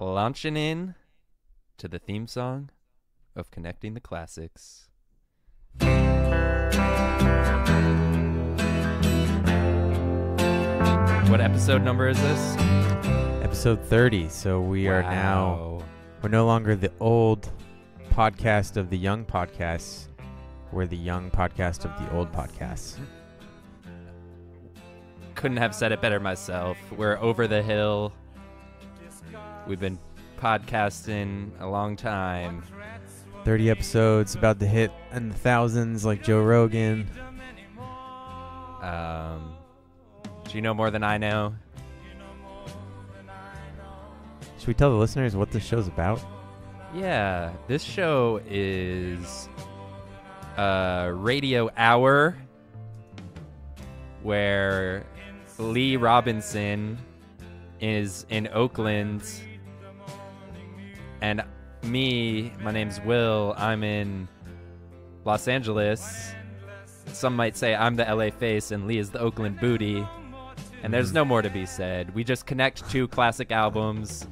launching in to the theme song of Connecting the Classics. What episode number is this? Episode 30. So we are now, Wow. we're no longer the old podcast of the young podcasts. We're the young podcast of the old podcasts. Couldn't have said it better myself. We're over the hill. We've been podcasting a long time. 30 episodes, about to hit in the thousands like Joe Rogan. Um, do you know more than I know? Should we tell the listeners what this show's about? Yeah, this show is a radio hour where Lee Robinson is in Oakland and me, my name's Will, I'm in Los Angeles. Some might say I'm the LA face and Lee is the Oakland booty. And there's no more to be said. We just connect two classic albums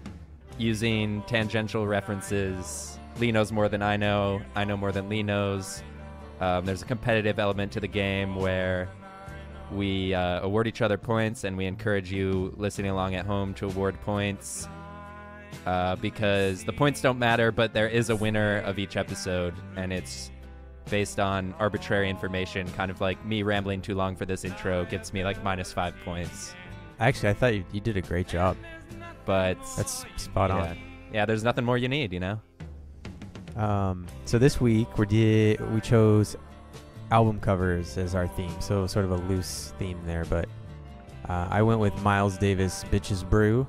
using tangential references. Lee knows more than I know. I know more than Lee knows. Um, there's a competitive element to the game where we uh, award each other points, and we encourage you listening along at home to award points uh, because the points don't matter, but there is a winner of each episode, and it's based on arbitrary information. Kind of like me rambling too long for this intro gets me like minus five points, Actually, I thought you, you did a great job. but That's spot yeah. on. Yeah, there's nothing more you need, you know. Um, so this week we did we chose album covers as our theme, so sort of a loose theme there. But uh, I went with Miles Davis, "Bitches Brew."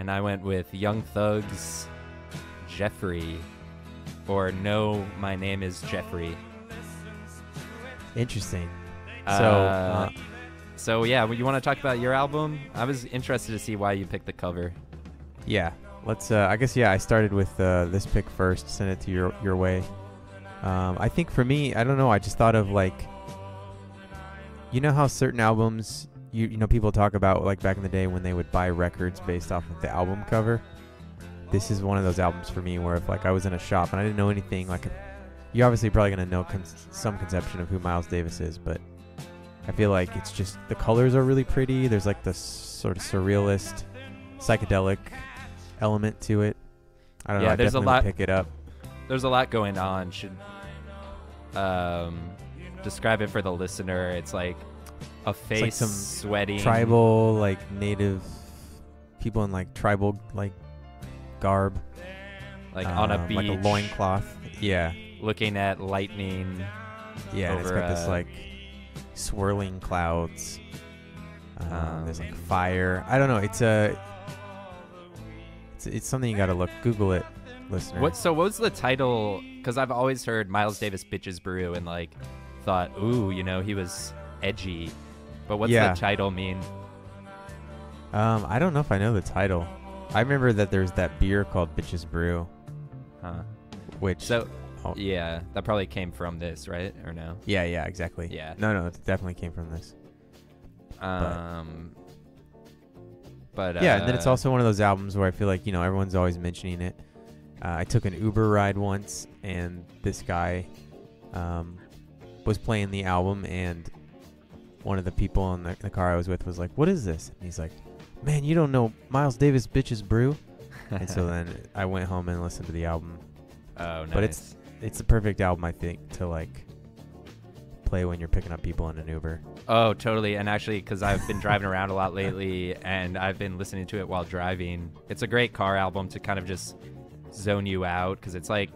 And I went with Young Thugs, Jeffrey, or No, My Name is Jeffrey. Interesting. So Uh, uh, So yeah, you want to talk about your album? I was interested to see why you picked the cover. yeah, let's. Uh, I guess yeah. I started with uh, this pick first. Send it to your your way. Um, I think for me, I don't know. I just thought of like, you know how certain albums, you you know, people talk about like back in the day when they would buy records based off of the album cover. This is one of those albums for me where if like I was in a shop and I didn't know anything, like you're obviously probably gonna know con- some conception of who Miles Davis is, but I feel like it's just the colors are really pretty. There's like the sort of surrealist, psychedelic element to it. I don't Yeah, know. I there's a lot- pick it up. There's a lot going on. Should um describe it for the listener. It's like a face some sweating tribal like native people in like tribal like garb like on a um, beach, like a loincloth yeah looking at lightning. yeah and it's Over, got this uh, like swirling clouds um, there's like Um, fire i don't know it's a it's, it's something you gotta look google it listener What? So what was the title? Because I've always heard Miles Davis bitches brew and like thought, ooh, you know, he was edgy. But what's Yeah. the title mean? um i don't know if i know the title i remember that there's that beer called bitches brew Huh. which So oh, yeah, that probably came from this, right? Or no? yeah yeah exactly Yeah. no no it definitely came from this Um. But yeah, and then it's uh, also one of those albums where I feel like you know everyone's always mentioning it. Uh, I took an Uber ride once, and this guy um, was playing the album, and one of the people in the, the car I was with was like, "What is this?" And he's like, "Man, you don't know Miles Davis bitches brew." and so then I went home and listened to the album. oh, nice. but it's- It's the perfect album, I think, to like play when you're picking up people in an Uber. oh, totally. And actually, because I've been driving around a lot lately, and I've been listening to it while driving. It's a great car album to kind of just zone you out because it's like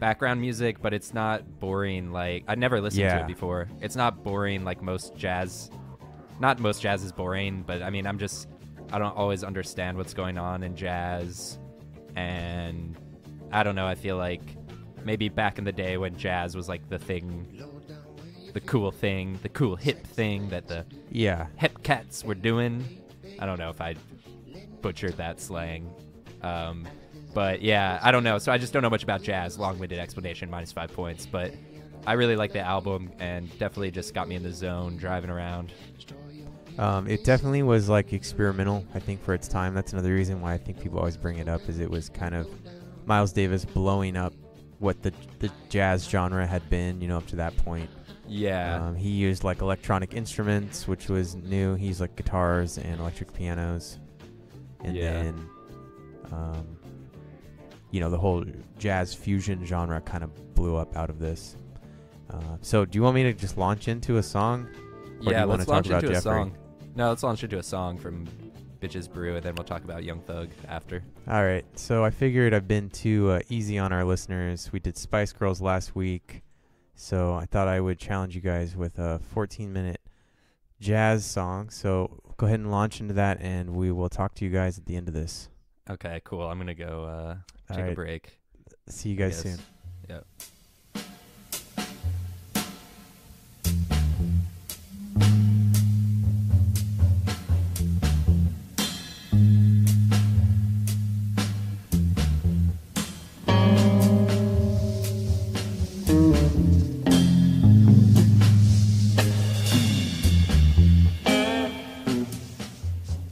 background music, but it's not boring. Like I'd never listened to it before. It's not boring like most jazz. Not most jazz is boring, but I mean, I'm just I don't always understand what's going on in jazz, and I don't know. I feel like maybe back in the day when jazz was like the thing, the cool thing, the cool hip thing that the Yeah, hip cats were doing. I don't know if I butchered that slang. Um, but yeah, I don't know. So I just don't know much about jazz. Long-winded explanation, minus five points. But I really like the album and definitely just got me in the zone driving around. Um, it definitely was like experimental. I think for its time. That's another reason why I think people always bring it up. Is it was kind of Miles Davis blowing up what the the jazz genre had been. You know, up to that point. Yeah. Um, he used like electronic instruments, which was new. He used like guitars and electric pianos, and Yeah. then, um, you know, the whole jazz fusion genre kind of blew up out of this. Uh, so, do you want me to just launch into a song? do yeah, you wanna let's talk launch about into a song. No, let's launch into a song from Bitches Brew, and then we'll talk about Young Thug after. All right. So I figured I've been too uh, easy on our listeners. We did Spice Girls last week, so I thought I would challenge you guys with a 14-minute jazz song. So go ahead and launch into that, and we will talk to you guys at the end of this. Okay, cool. I'm gonna go uh, take a break. See you guys soon. Yep.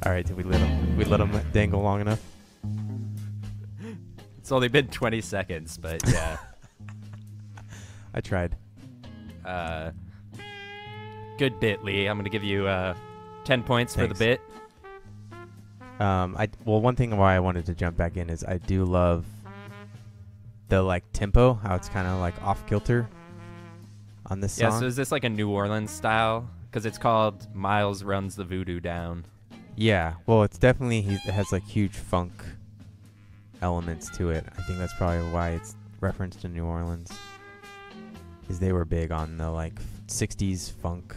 All right. Did we let them? We let them dangle long enough? It's only been 20 seconds, but yeah. I tried. uh, good bit, Lee. I'm gonna give you uh, 10 points for the bit. Um, I well, one thing why I wanted to jump back in is I do love the like tempo, how it's kind of like off kilter on this Yeah. song. So is this like a New Orleans style? Because it's called Miles Runs the Voodoo Down. Yeah, well, it's definitely he it has like huge funk elements to it. I think that's probably why it's referenced in New Orleans, is they were big on the like '60s funk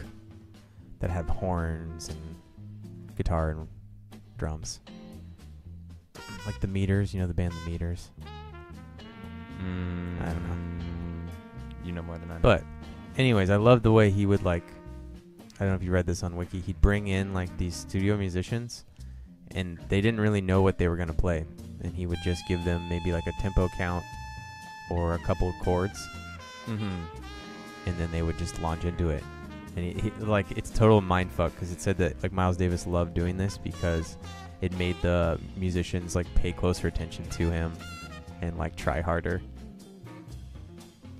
that had horns and guitar and drums, like the Meters. You know the band The Meters. Mm, I don't know. You know more than I know. But, anyways, I love the way he would like. I don't know if you read this on Wiki. He'd bring in like these studio musicians, and they didn't really know what they were gonna play, and he would just give them maybe like a tempo count or a couple of chords, hmm and then they would just launch into it. And he, he, like it's total mind fuck because it said that like Miles Davis loved doing this because it made the musicians like pay closer attention to him and like try harder,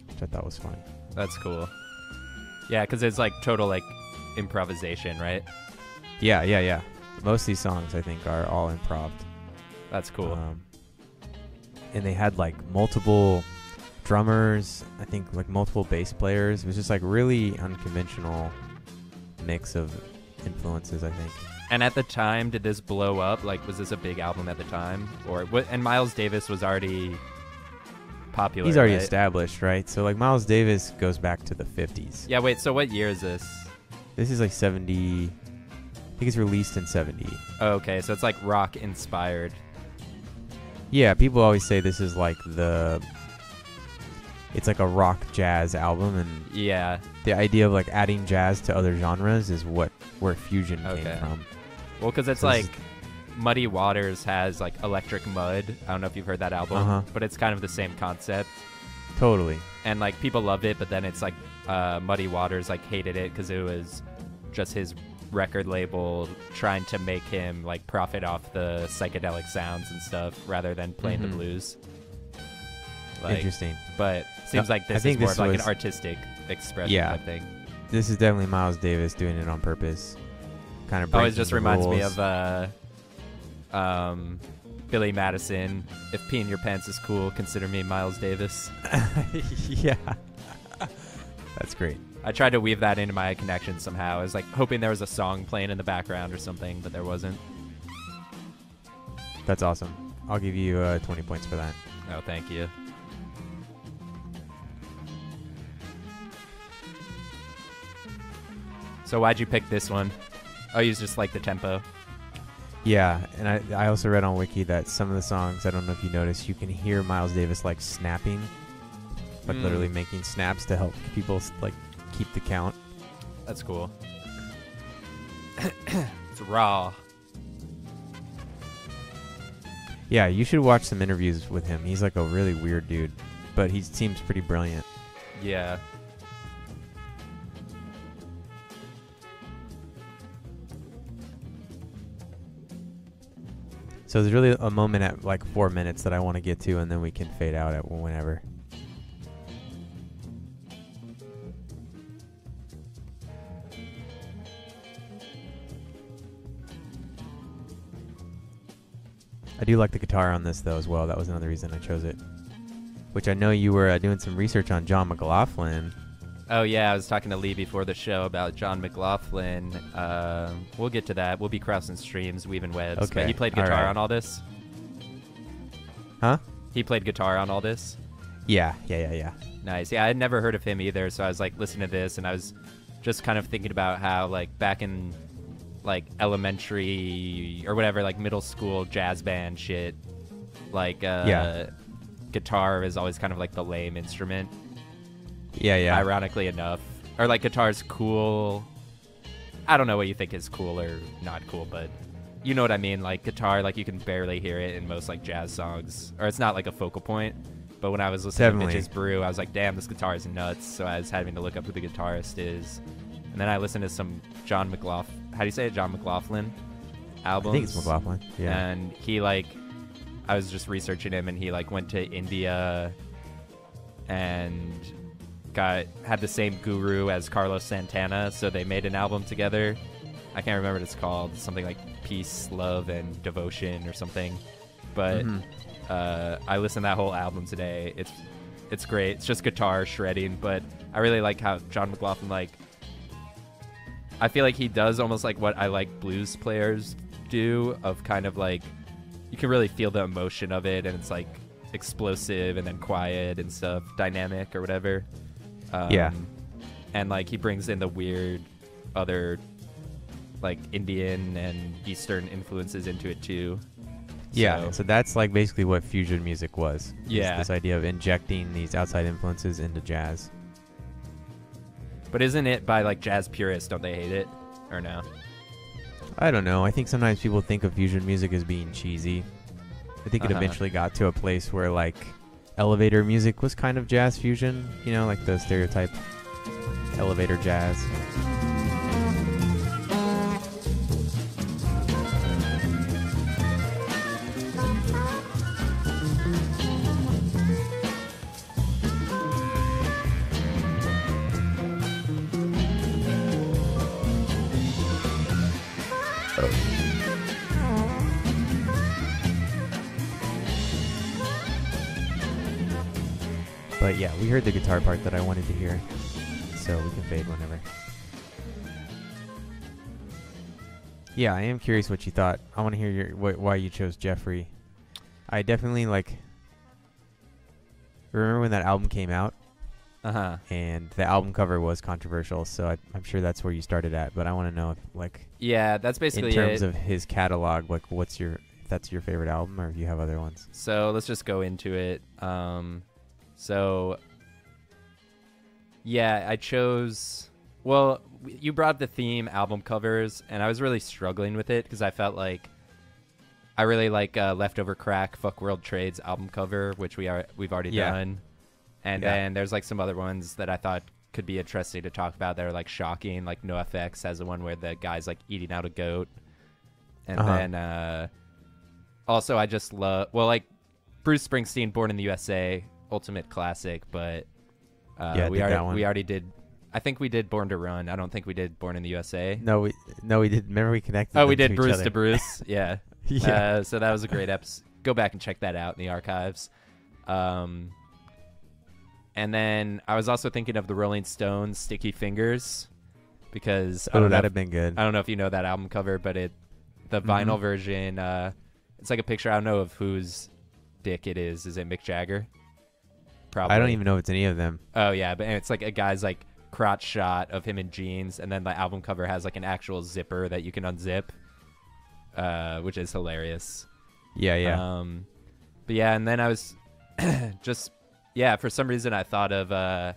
which I thought was funny. That's cool. Yeah, because it's like total like improvisation, right? Yeah, yeah, yeah. Most of these songs I think are all improv. That's cool. Um, and they had like multiple drummers, I think like multiple bass players. It was just like really unconventional mix of influences, I think. and at the time, did this blow up? Like, was this a big album at the time, or what? And Miles Davis was already popular. He's already right? established, right? So like Miles Davis goes back to the 50s. Yeah. Wait. So what year is this? This is like 70 I think it's released in 70. Oh, okay, so it's like rock inspired. Yeah, people always say this is like the it's like a rock jazz album and Yeah. the idea of like adding jazz to other genres is what where fusion Okay. came from. Well, because it's So like Muddy Waters has like Electric Mud. I don't know if you've heard that album, Uh-huh. but it's kind of the same concept. Totally. And like people loved it, but then it's like uh, Muddy Waters like hated it because it was just his record label trying to make him like profit off the psychedelic sounds and stuff rather than playing Mhm. the blues. Like, Interesting. but seems No, like I this think is more this of like was- an artistic expression Yeah. type thing. This is definitely Miles Davis doing it on purpose. Kind of Oh, it just reminds me of uh, um, Billy Madison. If peeing your pants is cool, consider me Miles Davis. yeah. That's great. I tried to weave that into my connection somehow. I was like hoping there was a song playing in the background or something, but there wasn't. That's awesome. I'll give you uh, 20 points for that. Oh, thank you. So why'd you pick this one? Oh, you just like the tempo. Yeah, and I, I also read on Wiki that some of the songs, I don't know if you noticed, you can hear Miles Davis like snapping, like Mm. literally making snaps to help people like keep the count. That's cool. it's raw. Yeah, you should watch some interviews with him. He's like a really weird dude, but he seems pretty brilliant. Yeah. So there's really a moment at like four minutes that I want to get to, and then we can fade out at whenever. I do like the guitar on this though as well. That was another reason I chose it. Which I know you were uh, doing some research on John McLaughlin. Oh yeah, I was talking to Lee before the show about John McLaughlin. Uh, we'll get to that. We'll be crossing streams, weaving webs. Okay, But he played guitar right. on all this. Huh? He played guitar on all this. Yeah, yeah, yeah, yeah. Nice. Yeah, I had never heard of him either, so I was like listening to this and I was just kind of thinking about how like back in like elementary or whatever, like middle school jazz band shit, like uh Yeah. guitar is always kind of like the lame instrument, Yeah, yeah. ironically enough. Or like guitar's cool. I don't know what you think is cool or not cool, but you know what I mean. Like guitar, like you can barely hear it in most like jazz songs, or it's not like a focal point. But when I was listening Definitely. to Bitches Brew, I was like, damn, this guitar is nuts. So I was having to look up who the guitarist is, and then I listened to some John McLaughlin. How do you say it? John McLaughlin albums. I think it's McLaughlin. Yeah. And he like, I was just researching him, and he like went to India, and got had the same guru as Carlos Santana, so they made an album together. I can't remember what it's called. Something like Peace, Love, and Devotion or something. But Mhm. uh, I listened to that whole album today. It's it's great. It's just guitar shredding, but I really like how John McLaughlin like. I feel like he does almost like what I like blues players do of kind of like you can really feel the emotion of it and it's like explosive and then quiet and stuff, dynamic or whatever. Um, Yeah. And like he brings in the weird other like Indian and Eastern influences into it too. Yeah, So- so that's like basically what fusion music was. Yeah. this idea of injecting these outside influences into jazz. But isn't it by like jazz purists? Don't they hate it or no? I don't know. I think sometimes people think of fusion music as being cheesy. I think it Uh-huh. eventually got to a place where like elevator music was kind of jazz fusion, you know, like the stereotype elevator jazz. Yeah, we heard the guitar part that I wanted to hear, so we can fade whenever. Yeah, I am curious what you thought. I want to hear your wh- why you chose Jeffrey. I definitely like. Remember when that album came out, Uh huh. and the album cover was controversial. So I, I'm sure that's where you started at. But I want to know, if, like, Yeah, that's basically in terms it. of his catalog, like, what's your if that's your favorite album, or if you have other ones. So let's just go into it. Um, so yeah, I chose. Well, you brought the theme album covers, and I was really struggling with it because I felt like I really like uh, Leftover Crack, Fuck World Trades album cover, which we are we've already Yeah. done, and Yeah. then there's like some other ones that I thought could be interesting to talk about that are like shocking. Like NoFX has the one where the guy's like eating out a goat, and Uh-huh. then uh, also I just love well like Bruce Springsteen, Born in the USA, ultimate classic, but uh, Yeah, we already we already did. I think we did Born to Run. I don't think we did Born in the USA. No, we no, we did. Remember we connected. oh, we did to Bruce to Bruce. Yeah. yeah. Uh, so that was a great episode. Go back and check that out in the archives. Um, and then I was also thinking of the Rolling Stones, "Sticky Fingers," because I oh, don't that'd if- have been good. I don't know if you know that album cover, but it the vinyl Mhm. version. Uh, it's like a picture. I don't know of whose dick it is. Is it Mick Jagger? Probably. I don't even know if it's any of them. Oh yeah, but and it's like a guy's like crotch shot of him in jeans, and then the album cover has like an actual zipper that you can unzip, uh, which is hilarious. Yeah, yeah. Um, but yeah, and then I was just yeah, for some reason I thought of uh,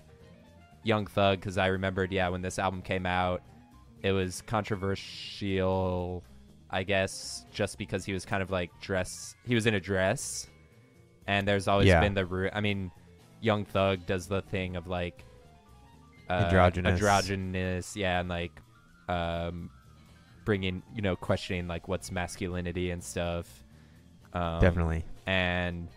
Young Thug because I remembered yeah when this album came out, it was controversial, I guess, just because he was kind of like dress. He was in a dress, and there's always Yeah. been the I mean, Young Thug does the thing of like uh, Androgynous. androgynous, yeah, and like um, bringing you know questioning like what's masculinity and stuff Um, Definitely. And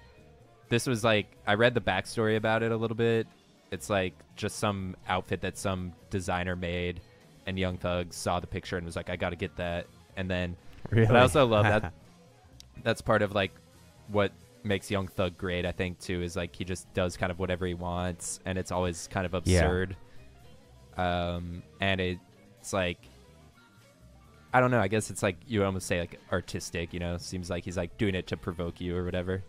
this was like I read the backstory about it a little bit. It's like just some outfit that some designer made, and Young Thug saw the picture and was like, "I got to get that." And then, Really. but I also love that. That's part of like what makes Young Thug great. I think too is like he just does kind of whatever he wants, and it's always kind of Yeah. absurd. Um, and it, it's like I don't know. I guess it's like you almost say like artistic. You know, seems like he's like doing it to provoke you or whatever.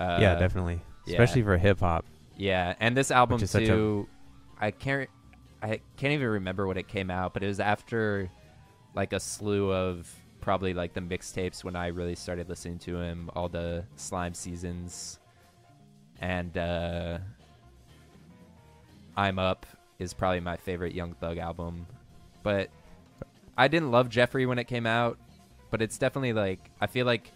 Uh, yeah, definitely. yeah. Especially for hip hop. Yeah, and this album too. I can't. I can't even remember when it came out, but it was after like a slew of probably like the mixtapes when I really started listening to him. All the Slime seasons, and uh, I'm Up is probably my favorite Young Thug album, but I didn't love Jeffrey when it came out, but it's definitely like I feel like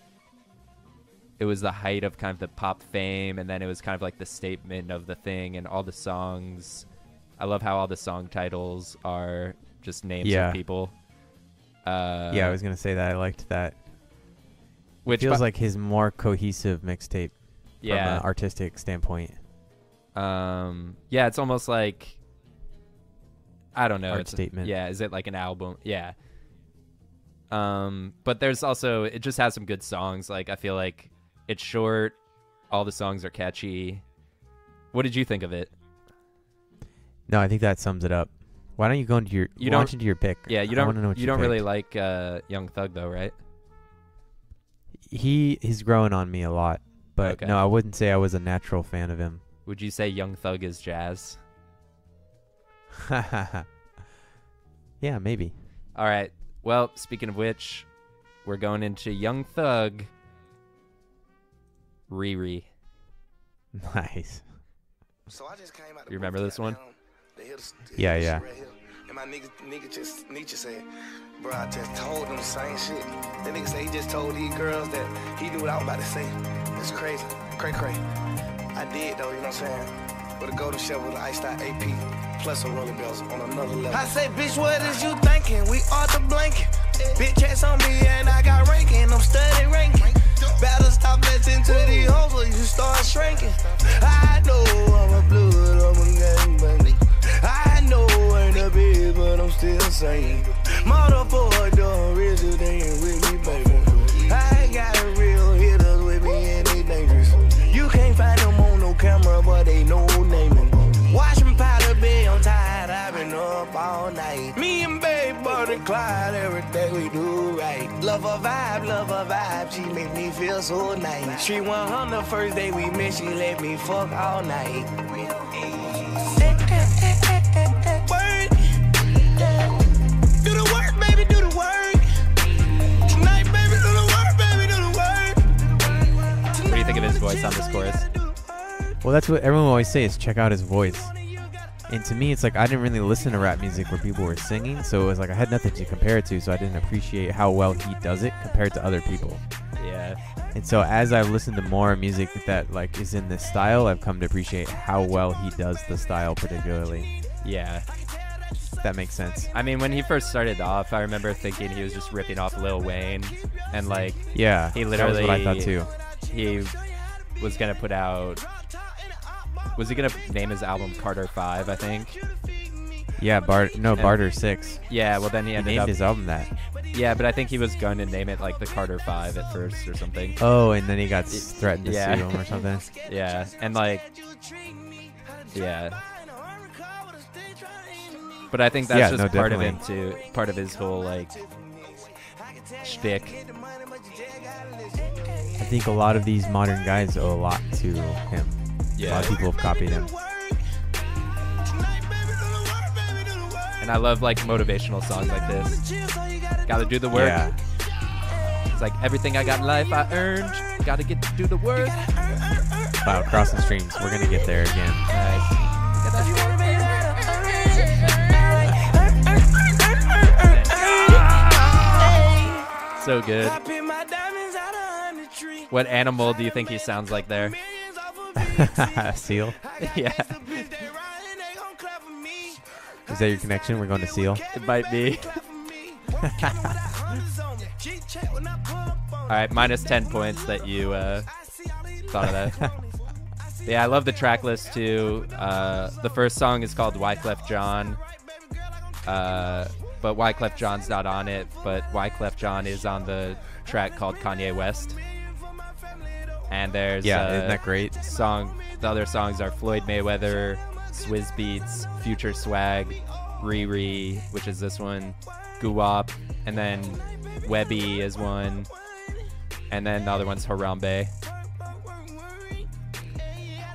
it was the height of kind of the pop fame, and then it was kind of like the statement of the thing, and all the songs. I love how all the song titles are just names Yeah. of people. Uh, yeah, I was gonna say that. I liked that. which Feels bu- like his more cohesive mixtape from yeah, an artistic standpoint. um, yeah, it's almost like I don't know. Art it's, statement. Yeah, is it like an album? Yeah. Um, but there's also it just has some good songs. Like I feel like it's short. All the songs are catchy. What did you think of it? No, I think that sums it up. Why don't you go into your You you don't- launch into your pick? Yeah, you don't. wanna know what you you don't really like uh, Young Thug though, right? He he's growing on me a lot, but Okay. no, I wouldn't say I was a natural fan of him. Would you say Young Thug is jazz? yeah, maybe. All right. Well, speaking of which, we're going into Young Thug. Riri. Nice. So I just came out the You remember this one? the hill- Yeah, yeah. Shit right here. And my nigga, nigga just, Nietzsche said, bro, I just told them the same shit. The nigga said he just told these girls that he knew what I was about to say. It's crazy. Cray cray. I did though, you know what I'm saying? With a golden shovel, with an iced out AP, plus some rolling bells on another level. I say, bitch, what is you thinking? We are the blanket. Bitch ass on me and I got ranking. I'm studying ranking. Better stop listening to these hoes or you start shrinking. I know I'm a blood, I'm a gangbang. I know I ain't a big, but I'm still saying. Motherfucker done resident with me, baby. I got real hitters with me and they dangerous. You can't find them on no camera, but they know naming. Watch me powder bay, I'm tired, I've been up all night. Me and Babe Butter Clyde, everything we do right. Love her vibe, love her vibe, she make me feel so nice. She went on the first day we met, she let me fuck all night. You think of his voice on this chorus? Well, that's what everyone always says. Check out his voice. And to me, it's like I didn't really listen to rap music where people were singing, so it was like I had nothing to compare it to, so I didn't appreciate how well he does it compared to other people. Yeah. And so as I've listened to more music that like is in this style, I've come to appreciate how well he does the style particularly. Yeah. If that makes sense. I mean, when he first started off, I remember thinking he was just ripping off Lil Wayne, and like Yeah. He literally. that was what I thought too. He was gonna put out. Was he gonna name his album Carter Five? I think. Yeah, Bart no And- Barter 6. Yeah. Well, then he He ended named up. his album that. Yeah, but I think he was going to name it like the Carter Five at first or something. Oh, and then he got Y- s- threatened to yeah. sue him or something. Yeah, and like, yeah. But I think that's Yeah, just no, part of him too. Part of his whole like shtick. I think a lot of these modern guys owe a lot to him. Yeah. A lot of people have copied him. And I love like motivational songs like this. Gotta do the work. Yeah. It's like everything I got in life I earned. Gotta get to do the work. Wow, crossing streams. We're gonna get there again. Nice. So good. What animal do you think he sounds like there? Seal. yeah, Is that your connection? We're going to Seal. it might be. All right, minus 10 points that you uh, thought of that. yeah, I love the track list too. Uh, the first song is called Wyclef Jean. Uh, but Wyclef Jean's not on it, but Wyclef Jean is on the track called Kanye West. And there's Yeah, uh, isn't that great? song. The other songs are Floyd Mayweather, Swizz Beatz, Future Swag, Riri, which is this one, Guwop, and then Webbie is one, and then the other one's Harambe.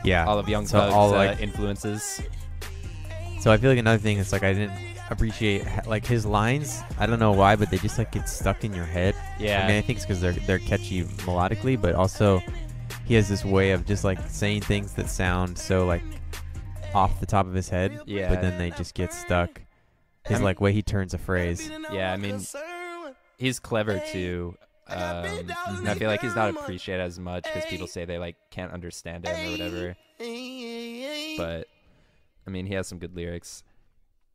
Yeah. All of Young so Thug's all uh, like influences. So I feel like another thing is like I didn't appreciate like his lines. I don't know why, but they just like get stuck in your head. Yeah. I mean, I think it's because they're they're catchy melodically, but also he has this way of just like saying things that sound so like off the top of his head. Yeah. But then they just get stuck. His I'm- like way he turns a phrase. Yeah, I mean, he's clever too. Um, I feel like he's not appreciated as much because people say they like can't understand him or whatever. But I mean, he has some good lyrics.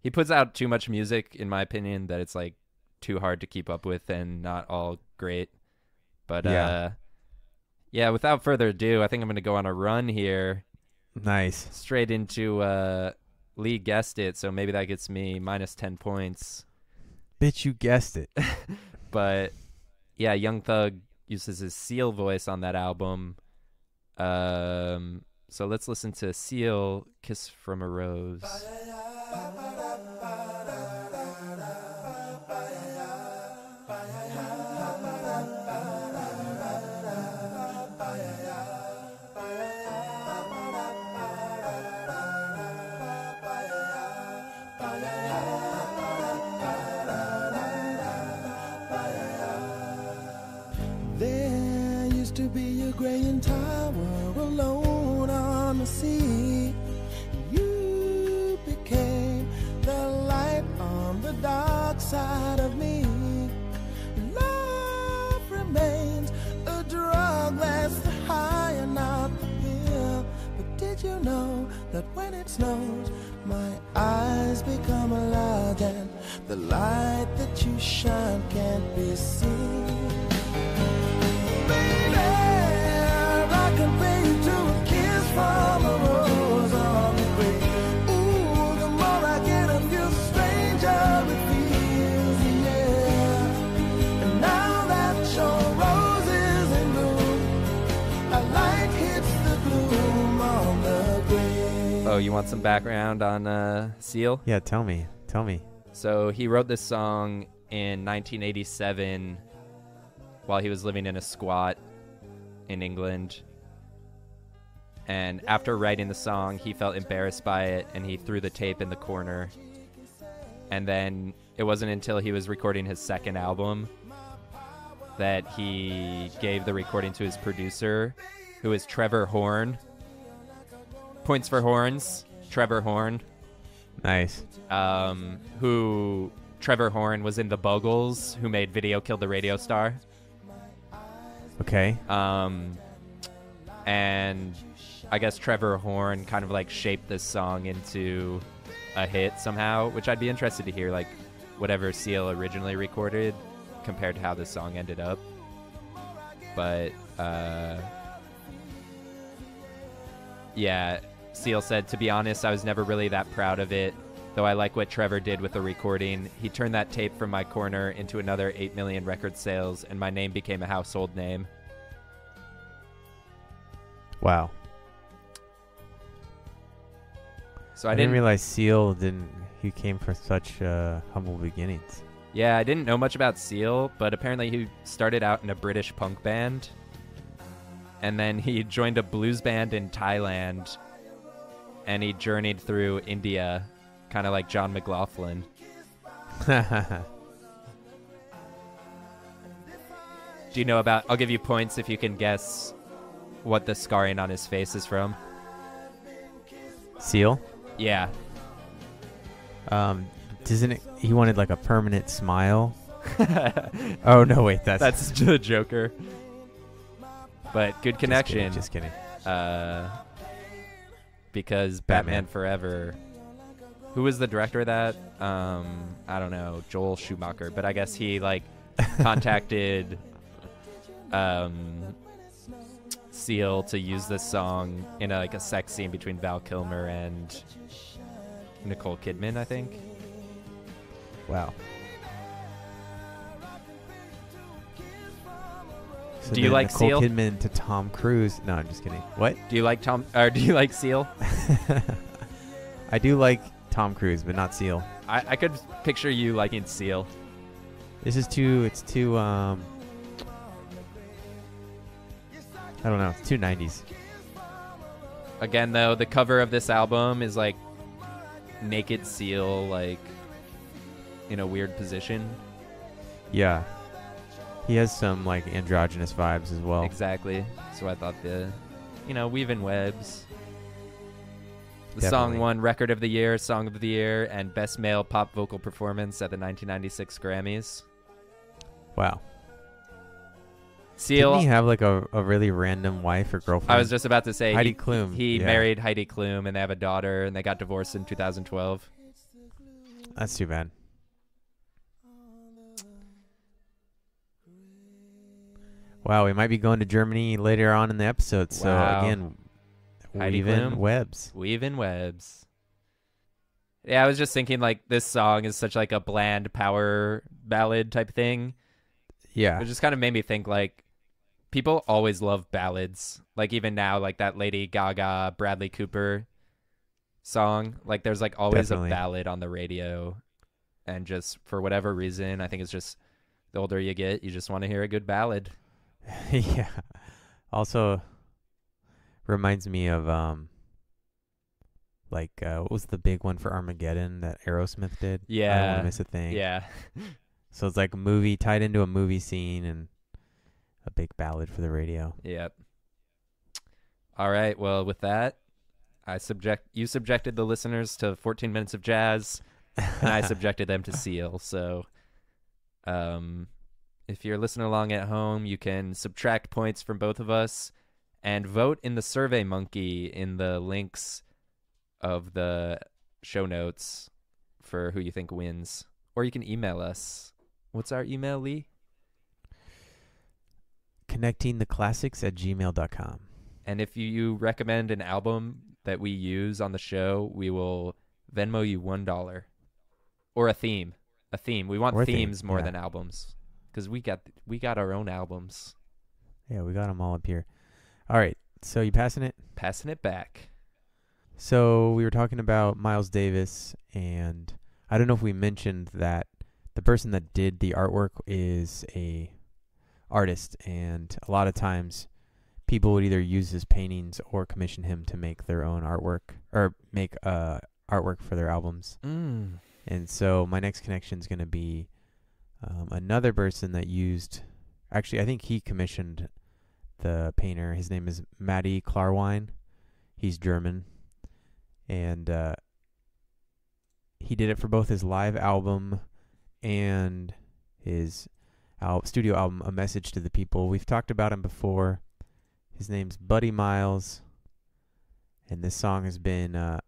He puts out too much music, in my opinion, that it's like too hard to keep up with and not all great. But Yeah. uh, yeah. Without further ado, I think I'm gonna go on a run here, Nice. straight into uh, Lee guessed it, so maybe that gets me minus ten points. Bitch, you guessed it. but yeah, Young Thug uses his Seal voice on that album. Um, so let's listen to Seal "Kiss from a Rose." Snows, my eyes become large and the light that you shine can't be seen? You want some background on uh, Seal? Yeah, tell me. Tell me. So he wrote this song in 1987 while he was living in a squat in England. And after writing the song, he felt embarrassed by it and he threw the tape in the corner. And then it wasn't until he was recording his second album that he gave the recording to his producer, who is Trevor Horn. Points for horns, Trevor Horn Nice. um, who Trevor Horn was in the Buggles, who made "Video Killed the Radio Star," Okay. um, and I guess Trevor Horn kind of like shaped this song into a hit somehow, which I'd be interested to hear, like whatever Seal originally recorded compared to how this song ended up. But uh, yeah, Seal said, to be honest, I was never really that proud of it. Though I like what Trevor did with the recording. He turned that tape from my corner into another 8 million record sales, and my name became a household name. Wow. So I, I, didn't didn't, realize Seal didn't. He came from such uh, humble beginnings. Yeah, I didn't know much about Seal, but apparently he started out in a British punk band. And then he joined a blues band in Thailand. And he journeyed through India, kind of like John McLaughlin. Do you know about? I'll give you points if you can guess what the scarring on his face is from. Seal. Yeah. Um, doesn't it? He wanted like a permanent smile. Oh no, wait, that's That's the Joker. But good just kidding, connection. Just kidding. uh, because Batman. Batman. Forever. Who was the director of that? Um, I don't know, Joel Schumacher. But I guess he like contacted um, Seal to use this song in a, like a sex scene between Val Kilmer and Nicole Kidman, I think. Wow. So Do you like Nicole Seal? Kidman to Tom Cruise? No, I'm just kidding. What? Do you like Tom? Or do you like Seal? I do like Tom Cruise, but not Seal. I, I could picture you liking Seal. This is too. It's too. Um. I don't know. It's too 90s. Again, though, the cover of this album is like naked Seal, like in a weird position. Yeah. He has some like androgynous vibes as well. Exactly. So I thought the, you know, weaving webs. The song Definitely. won Record of the Year, Song of the Year, and Best Male Pop Vocal Performance at the 1996 Grammys. Wow. Seal. Didn't he have like a, a really random wife or girlfriend? I was just about to say Heidi he, Klum. he yeah. married Heidi Klum, and they have a daughter, and they got divorced in 2012. That's too bad. Wow, we might be going to Germany later on in the episode. So Wow. again, Heidi weaving Klum. webs. Weaving webs. Yeah, I was just thinking like this song is such like a bland power ballad type thing. Yeah, It just kind of made me think like people always love ballads. Like even now, like that Lady Gaga, Bradley Cooper song. Like there's like always Definitely. a ballad on the radio. And just for whatever reason, I think it's just the older you get, you just want to hear a good ballad. yeah. Also, reminds me of um, like uh, what was the big one for Armageddon that Aerosmith did? Yeah. I don't want to miss a thing. Yeah. So it's like a movie tied into a movie scene and a big ballad for the radio. Yep. All right. Well, with that, I subject you subjected the listeners to 14 minutes of jazz, and I subjected them to Seal. So, um, if you're listening along at home, you can subtract points from both of us and vote in the Survey Monkey in the links of the show notes for who you think wins, or you can email us. What's our email, Lee? Connecting the classics at gmail.com. And if you, you recommend an album that we use on the show, we will Venmo you one dollar, or a theme. A theme. We want Or a theme, themes more yeah. than albums, because we got we got our own albums. Yeah, we got them all up here. All right. So you passing it? Passing it back. So we were talking about Miles Davis, and I don't know if we mentioned that the person that did the artwork is a artist, and a lot of times people would either use his paintings or commission him to make their own artwork or make uh, artwork for their albums. Mm. And so my next connection is going to be um, another person that used. Actually, I think he commissioned the painter. His name is Mati Klarwein. He's German, and uh, he did it for both his live album and his al- studio album, A Message to the People. We've talked about him before. His name's Buddy Miles, and this song has been uh,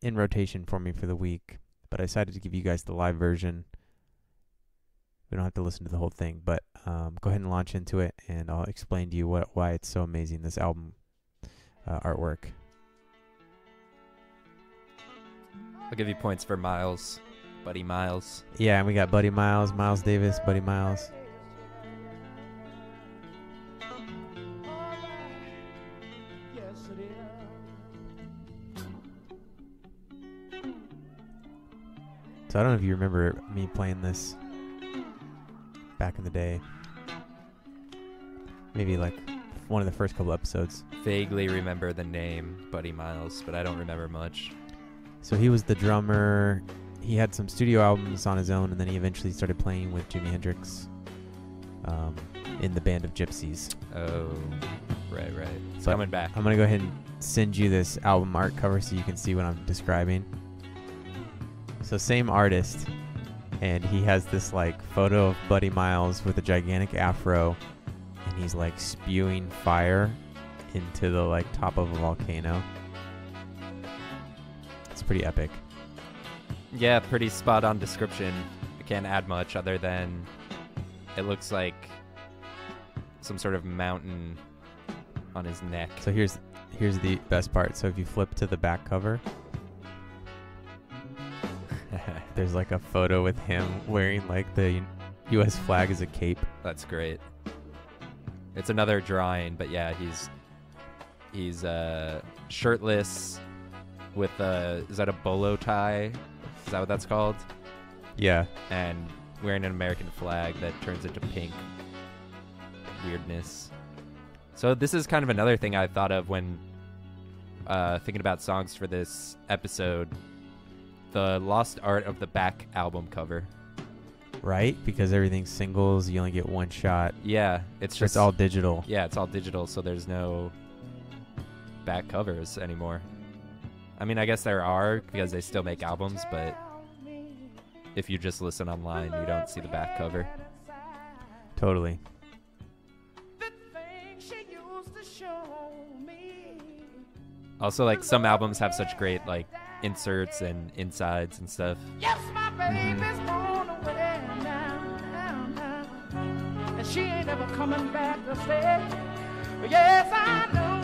in rotation for me for the week but I decided to give you guys the live version. We don't have to listen to the whole thing, but um, go ahead and launch into it, and I'll explain to you what why it's so amazing. This album uh, artwork. I'll give you points for Miles, Buddy Miles. Yeah, and we got Buddy Miles, Miles Davis, Buddy Miles. So I don't know if you remember me playing this back in the day. Maybe like one of the first couple episodes. Vaguely remember the name Buddy Miles, but I don't remember much. So he was the drummer. He had some studio albums on his own, and then he eventually started playing with Jimi Hendrix um, in the band of Gypsies. Oh, right, right. It's But- coming back. I'm gonna go ahead and send you this album art cover so you can see what I'm describing. So same artist, and he has this like photo of Buddy Miles with a gigantic afro, and he's like spewing fire into the like top of a volcano. It's pretty epic. Yeah, pretty spot on description. I can't add much other than it looks like some sort of mountain on his neck. So here's here's the best part. So if you flip to the back cover, there's like a photo with him wearing like the U.S. flag as a cape. That's great. It's another drawing, but yeah, he's he's uh, shirtless with a is that a bolo tie? Is that what that's called? Yeah, And wearing an American flag that turns into pink weirdness. So this is kind of another thing I thought of when uh, thinking about songs for this episode. The lost art of the back album cover. right. Because everything's singles, you only get one shot. Yeah, it's It's just just all digital. Yeah, it's all digital, so there's no back covers anymore. I mean, I guess there are because they still make albums, but if you just listen online, you don't see the back cover. Totally. Also, like some albums have such great like inserts and insides and stuff. Yes, my baby's gone away now, now, now. And she ain't ever coming back to stay. Yes, I know.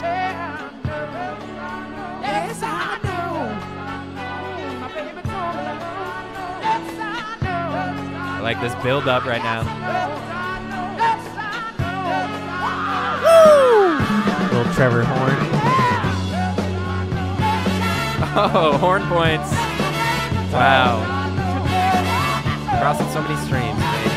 Yeah, I know. Yes, I know. My baby told me. Yes, I know. I like this build up right now. Yes, I know. Little Trevor Horn. Oh, horn points! Wow, crossing so many streams, baby.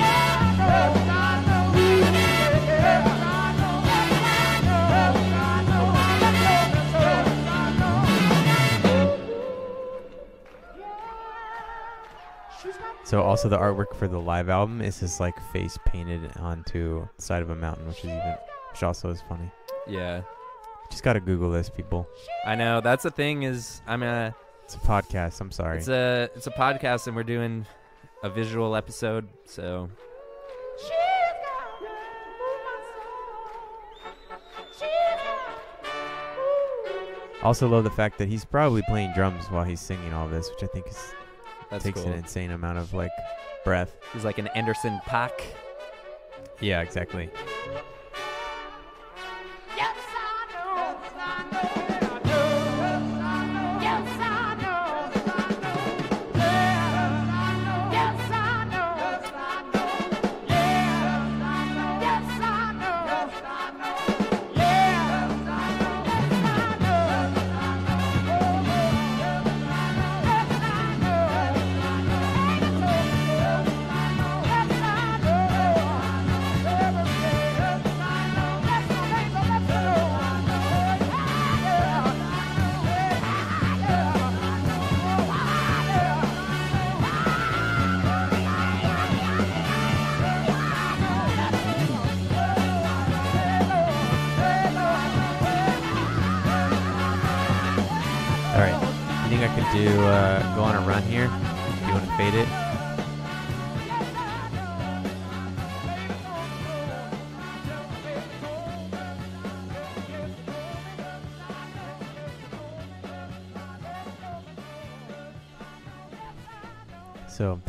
So also the artwork for the live album is his like face painted onto the side of a mountain, which is even which also is funny. Yeah, Just gotta Google this, people. I know. That's the thing is, I'm a It's a podcast. I'm sorry. it's a it's a podcast and we're doing a visual episode, so also love the fact that he's probably playing drums while he's singing all this, which I think is that's takes cool. an insane amount of like breath. He's like an Anderson .Paak. Yeah, exactly.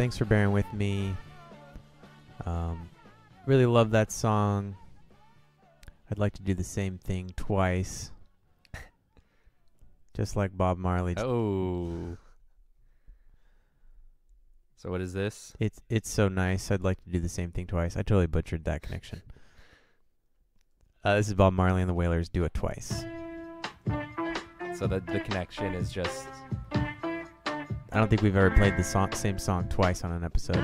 Thanks for bearing with me. Um, really love that song. I'd like to do the same thing twice. Just like Bob Marley. Oh. So what is this? It's it's so nice. I'd like to do the same thing twice. I totally butchered that connection. Uh, this is Bob Marley and the Wailers. Do it twice. So the the connection is just I don't think we've ever played the song, same song twice on an episode,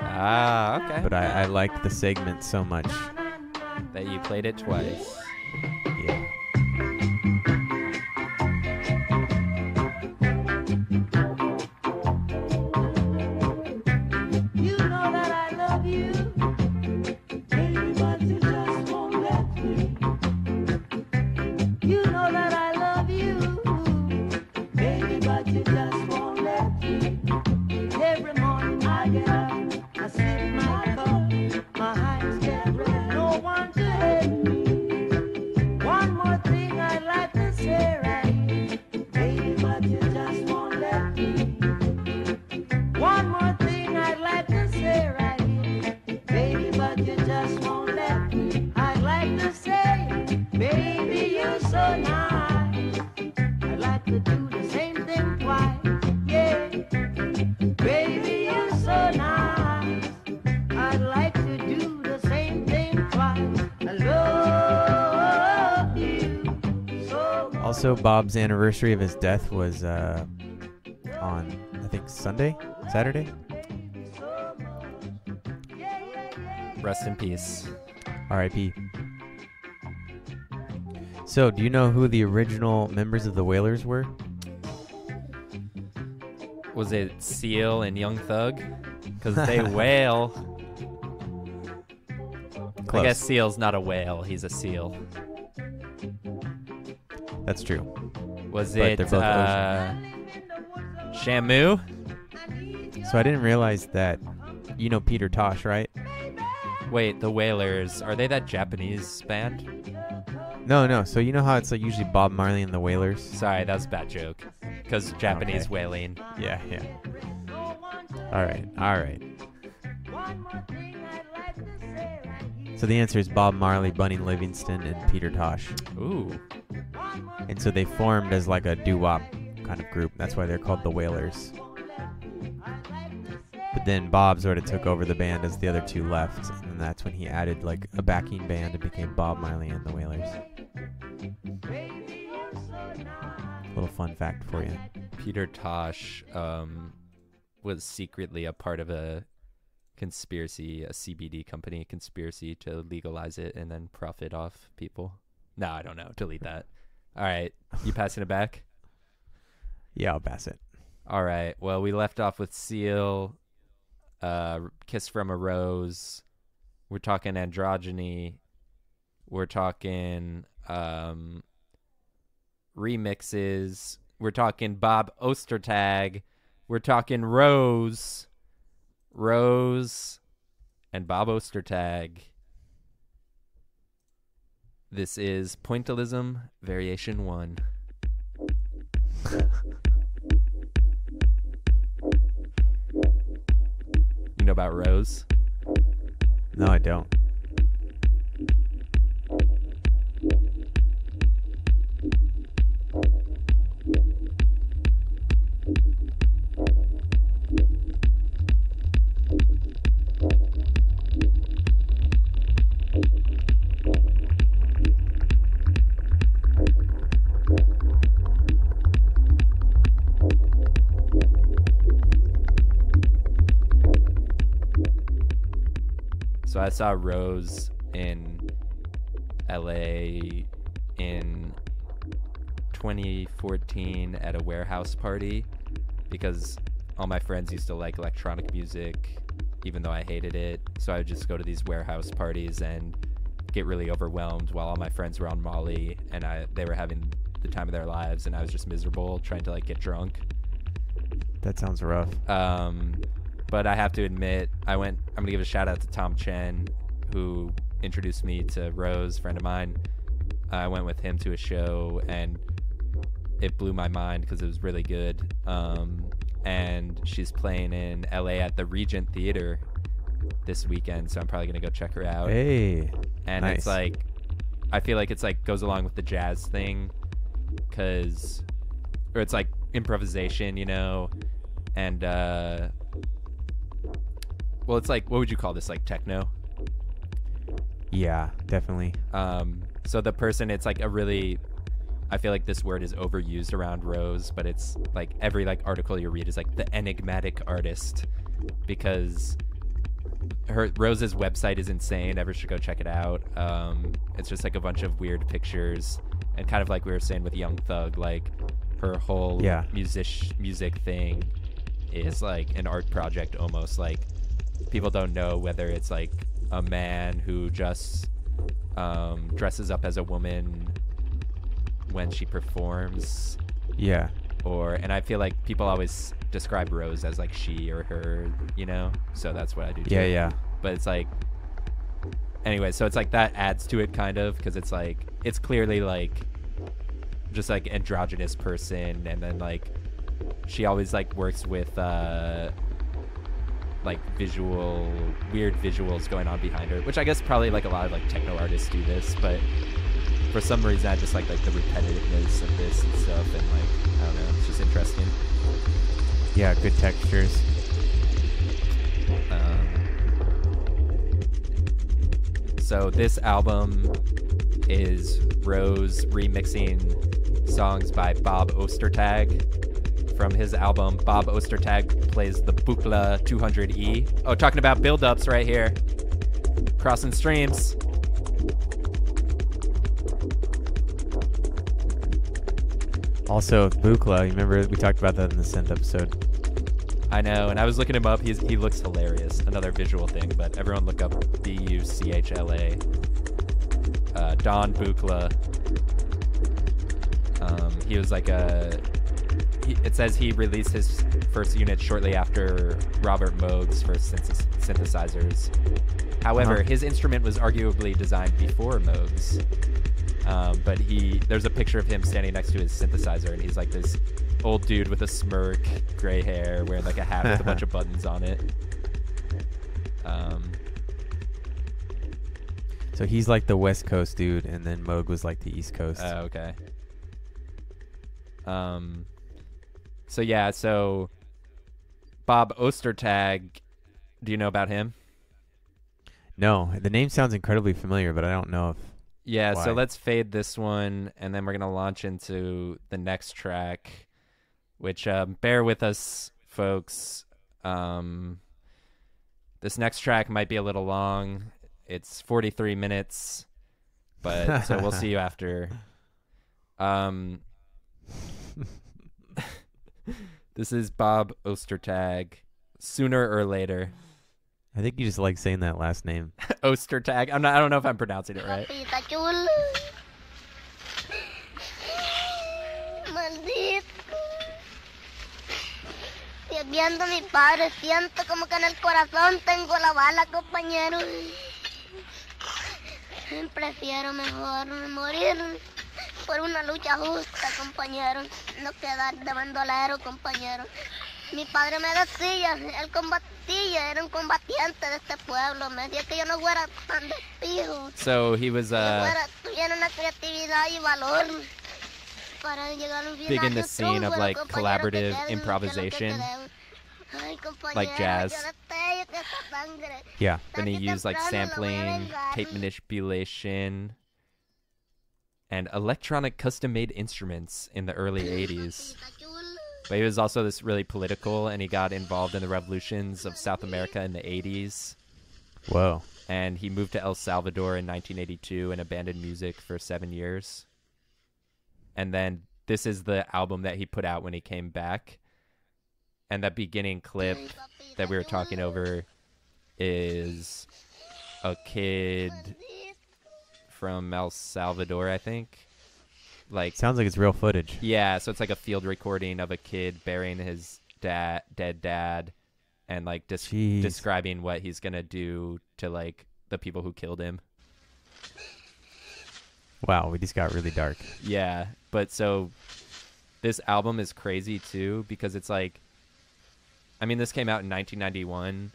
ah okay. but I, I liked the segment so much. that you played it twice. Yeah. Also, Bob's anniversary of his death was uh, on, I think, Sunday, Saturday. Rest in peace. R.I.P. So, do you know who the original members of the Whalers were? Was it Seal and Young Thug? Because they wail. I guess Seal's not a whale; he's a seal. That's true. Was But it uh, Shamu? So I didn't realize that. You know Peter Tosh, right? Wait, the Whalers are they that Japanese band? No, no. So you know how it's like usually Bob Marley and the Wailers. Sorry, that was a bad joke. Because Japanese Okay. whaling. Yeah, yeah. All right, all right. So the answer is Bob Marley, Bunny Livingston, and Peter Tosh. Ooh, And so they formed as like a doo-wop kind of group. That's why they're called the Wailers. But then Bob sort of took over the band as the other two left, and that's when he added like a backing band and became Bob Marley and the Wailers. Little fun fact for you. Peter Tosh um, was secretly a part of a conspiracy, a CBD company conspiracy to legalize it and then profit off people. No, I don't know. Delete that. All right, you passing it back? Yeah, I'll pass it. All right. Well, we left off with Seal, uh, Kiss from a Rose. We're talking androgyny. We're talking um, remixes. We're talking Bob Ostertag. We're talking Rrose, Rrose, and Bob Ostertag. This is Pointillism Variation 1. You know about Rrose? No, I don't. Saw Rrose in LA in 2014 at a warehouse party because all my friends used to like electronic music even though I hated it. So I would just go to these warehouse parties and get really overwhelmed while all my friends were on Molly and I they were having the time of their lives and I was just miserable trying to like get drunk. That sounds rough. Um, but I have to admit, I went. I'm gonna give a shout out to Tom Chen, who introduced me to Rrose, friend of mine. I went with him to a show, and it blew my mind because it was really good. Um, and she's playing in LA at the Regent Theater this weekend, so I'm probably gonna go check her out Hey. and it's like i feel like it's like goes along with the jazz thing because or it's like improvisation you know and uh well it's like what would you call this like techno Yeah, definitely. um so the person it's like a really i feel like this word is overused around rrose but it's like every like article you read is like the enigmatic artist because her rrose's website is insane ever should go check it out um it's just like a bunch of weird pictures and kind of like we were saying with young thug like her whole Yeah. music music thing is like an art project almost like people don't know whether it's like a man who just um, dresses up as a woman when she performs Yeah. or and i feel like people always describe rrose as like she or her you know so that's what i do too. Yeah, yeah. but it's like anyway so it's like that adds to it kind of because it's like it's clearly like just like androgynous person and then like she always like works with uh like visual weird visuals going on behind her which i guess probably like a lot of like techno artists do this but for some reason I just like like the repetitiveness of this and stuff, and like I don't know, it's just interesting. Yeah, good textures. Um, so this album is Rrose remixing songs by Bob Ostertag from his album. Bob Ostertag plays the Buchla 200E. Oh, talking about build-ups right here. Crossing streams. Also, Buchla, you remember we talked about that in the synth episode. I know, and I was looking him up. He's he looks hilarious. Another visual thing, but everyone look up B U C H L A. Uh, Don Buchla. Um, he was like a. It says he released his first unit shortly after Robert Moog's first synth- synthesizers. However, Uh-huh. his instrument was arguably designed before Moog's. Um, but he, there's a picture of him standing next to his synthesizer, and he's like this old dude with a smirk, gray hair, wearing like a hat with a bunch of buttons on it. Um, So he's like the West Coast dude, and then Moog was like the East Coast. Oh, okay. Um. So yeah, so Bob Ostertag, do you know about him? no, the name sounds incredibly familiar, but I don't know if. Yeah, so let's fade this one, and then we're gonna launch into the next track, which um, bear with us, folks. Um, this next track might be a little long. It's 43 minutes, but so we'll see you after. Um, this is Bob Ostertag. Sooner or later, I think you just like saying that last name. Ostertag. I'm not. I don't know if I'm pronouncing it right. Papita chula. Maldito. Estoy viendo mi padre, siento como que en el corazón tengo la bala, compañero. Prefiero mejor morir por una lucha justa, compañero, no quedar de bandolero, compañero. Mi padre me decía, él combatía, era un combatiente de este pueblo, me decía que yo no fuera tan despijo. So he was uh, tuviera una creatividad y valor Big in the scene of, like, collaborative improvisation, like jazz. Yeah. Then he used like sampling, tape manipulation, and electronic custom-made instruments in the early 80s. But he was also this really political, and he got involved in the revolutions of South America in the 80s. Whoa. And he moved to El Salvador in 1982 and abandoned music for seven years. And then this is the album that he put out when he came back. And that beginning clip that we were talking over is a kid from El Salvador, I think. Like Sounds like it's real footage. yeah, so it's like a field recording of a kid burying his dad, dead dad, and like Jeez. describing what he's gonna do to like the people who killed him. Wow, we just got really dark. Yeah, but so this album is crazy too because it's like, I mean, this came out in 1991,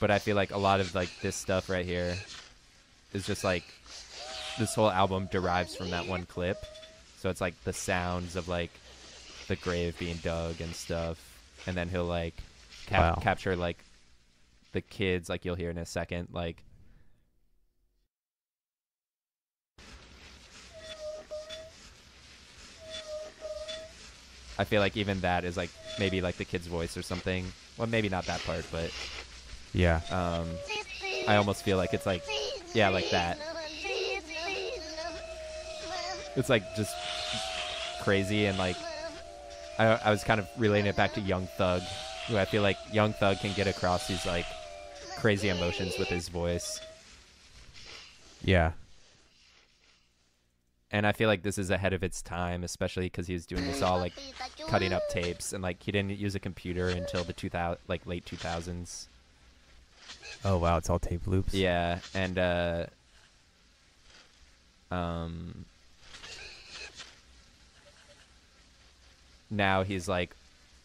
but I feel like a lot of like this stuff right here is just like this whole album derives from that one clip. So it's like the sounds of like the grave being dug and stuff, and then he'll like cap- Wow. capture like the kids, like you'll hear in a second, like I feel like even that is like maybe like the kid's voice or something. Well, maybe not that part, but Yeah. um, I almost feel like it's like yeah, like that. It's like just crazy and like I, I was kind of relating it back to Young Thug, who I feel like Young Thug can get across these like crazy emotions with his voice, Yeah. and I feel like this is ahead of its time, especially because he was doing this all like cutting up tapes and like he didn't use a computer until the 2000 like late 2000s. Oh wow, it's all tape loops. Yeah, and uh um now he's like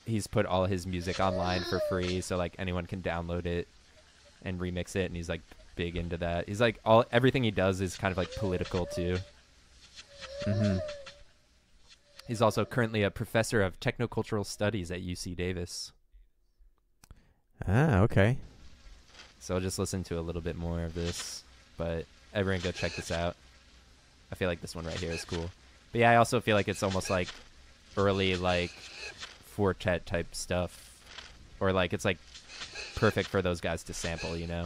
he's put all his music online for free so like anyone can download it and remix it and he's like big into that. He's like all everything he does is kind of like political too. Mm-hmm. He's also currently a professor of technocultural studies at UC Davis. Ah, okay. So I'll just listen to a little bit more of this, but everyone go check this out. I feel like this one right here is cool. But yeah, I also feel like it's almost like early like quartet type stuff, or like it's like perfect for those guys to sample, you know.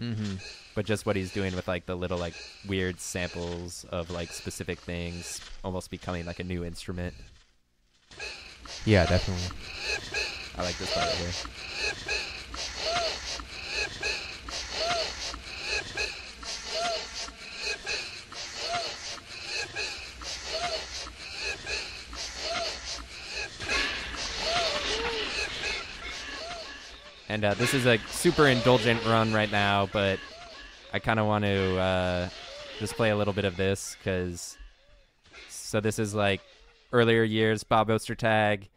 Mm-hmm. But just what he's doing with like the little like weird samples of like specific things, almost becoming like a new instrument. Yeah, definitely. I like this part right here. And uh, this is a super indulgent run right now, but I kind of want to uh, just play a little bit of this because. So this is like earlier years Bob Ostertag,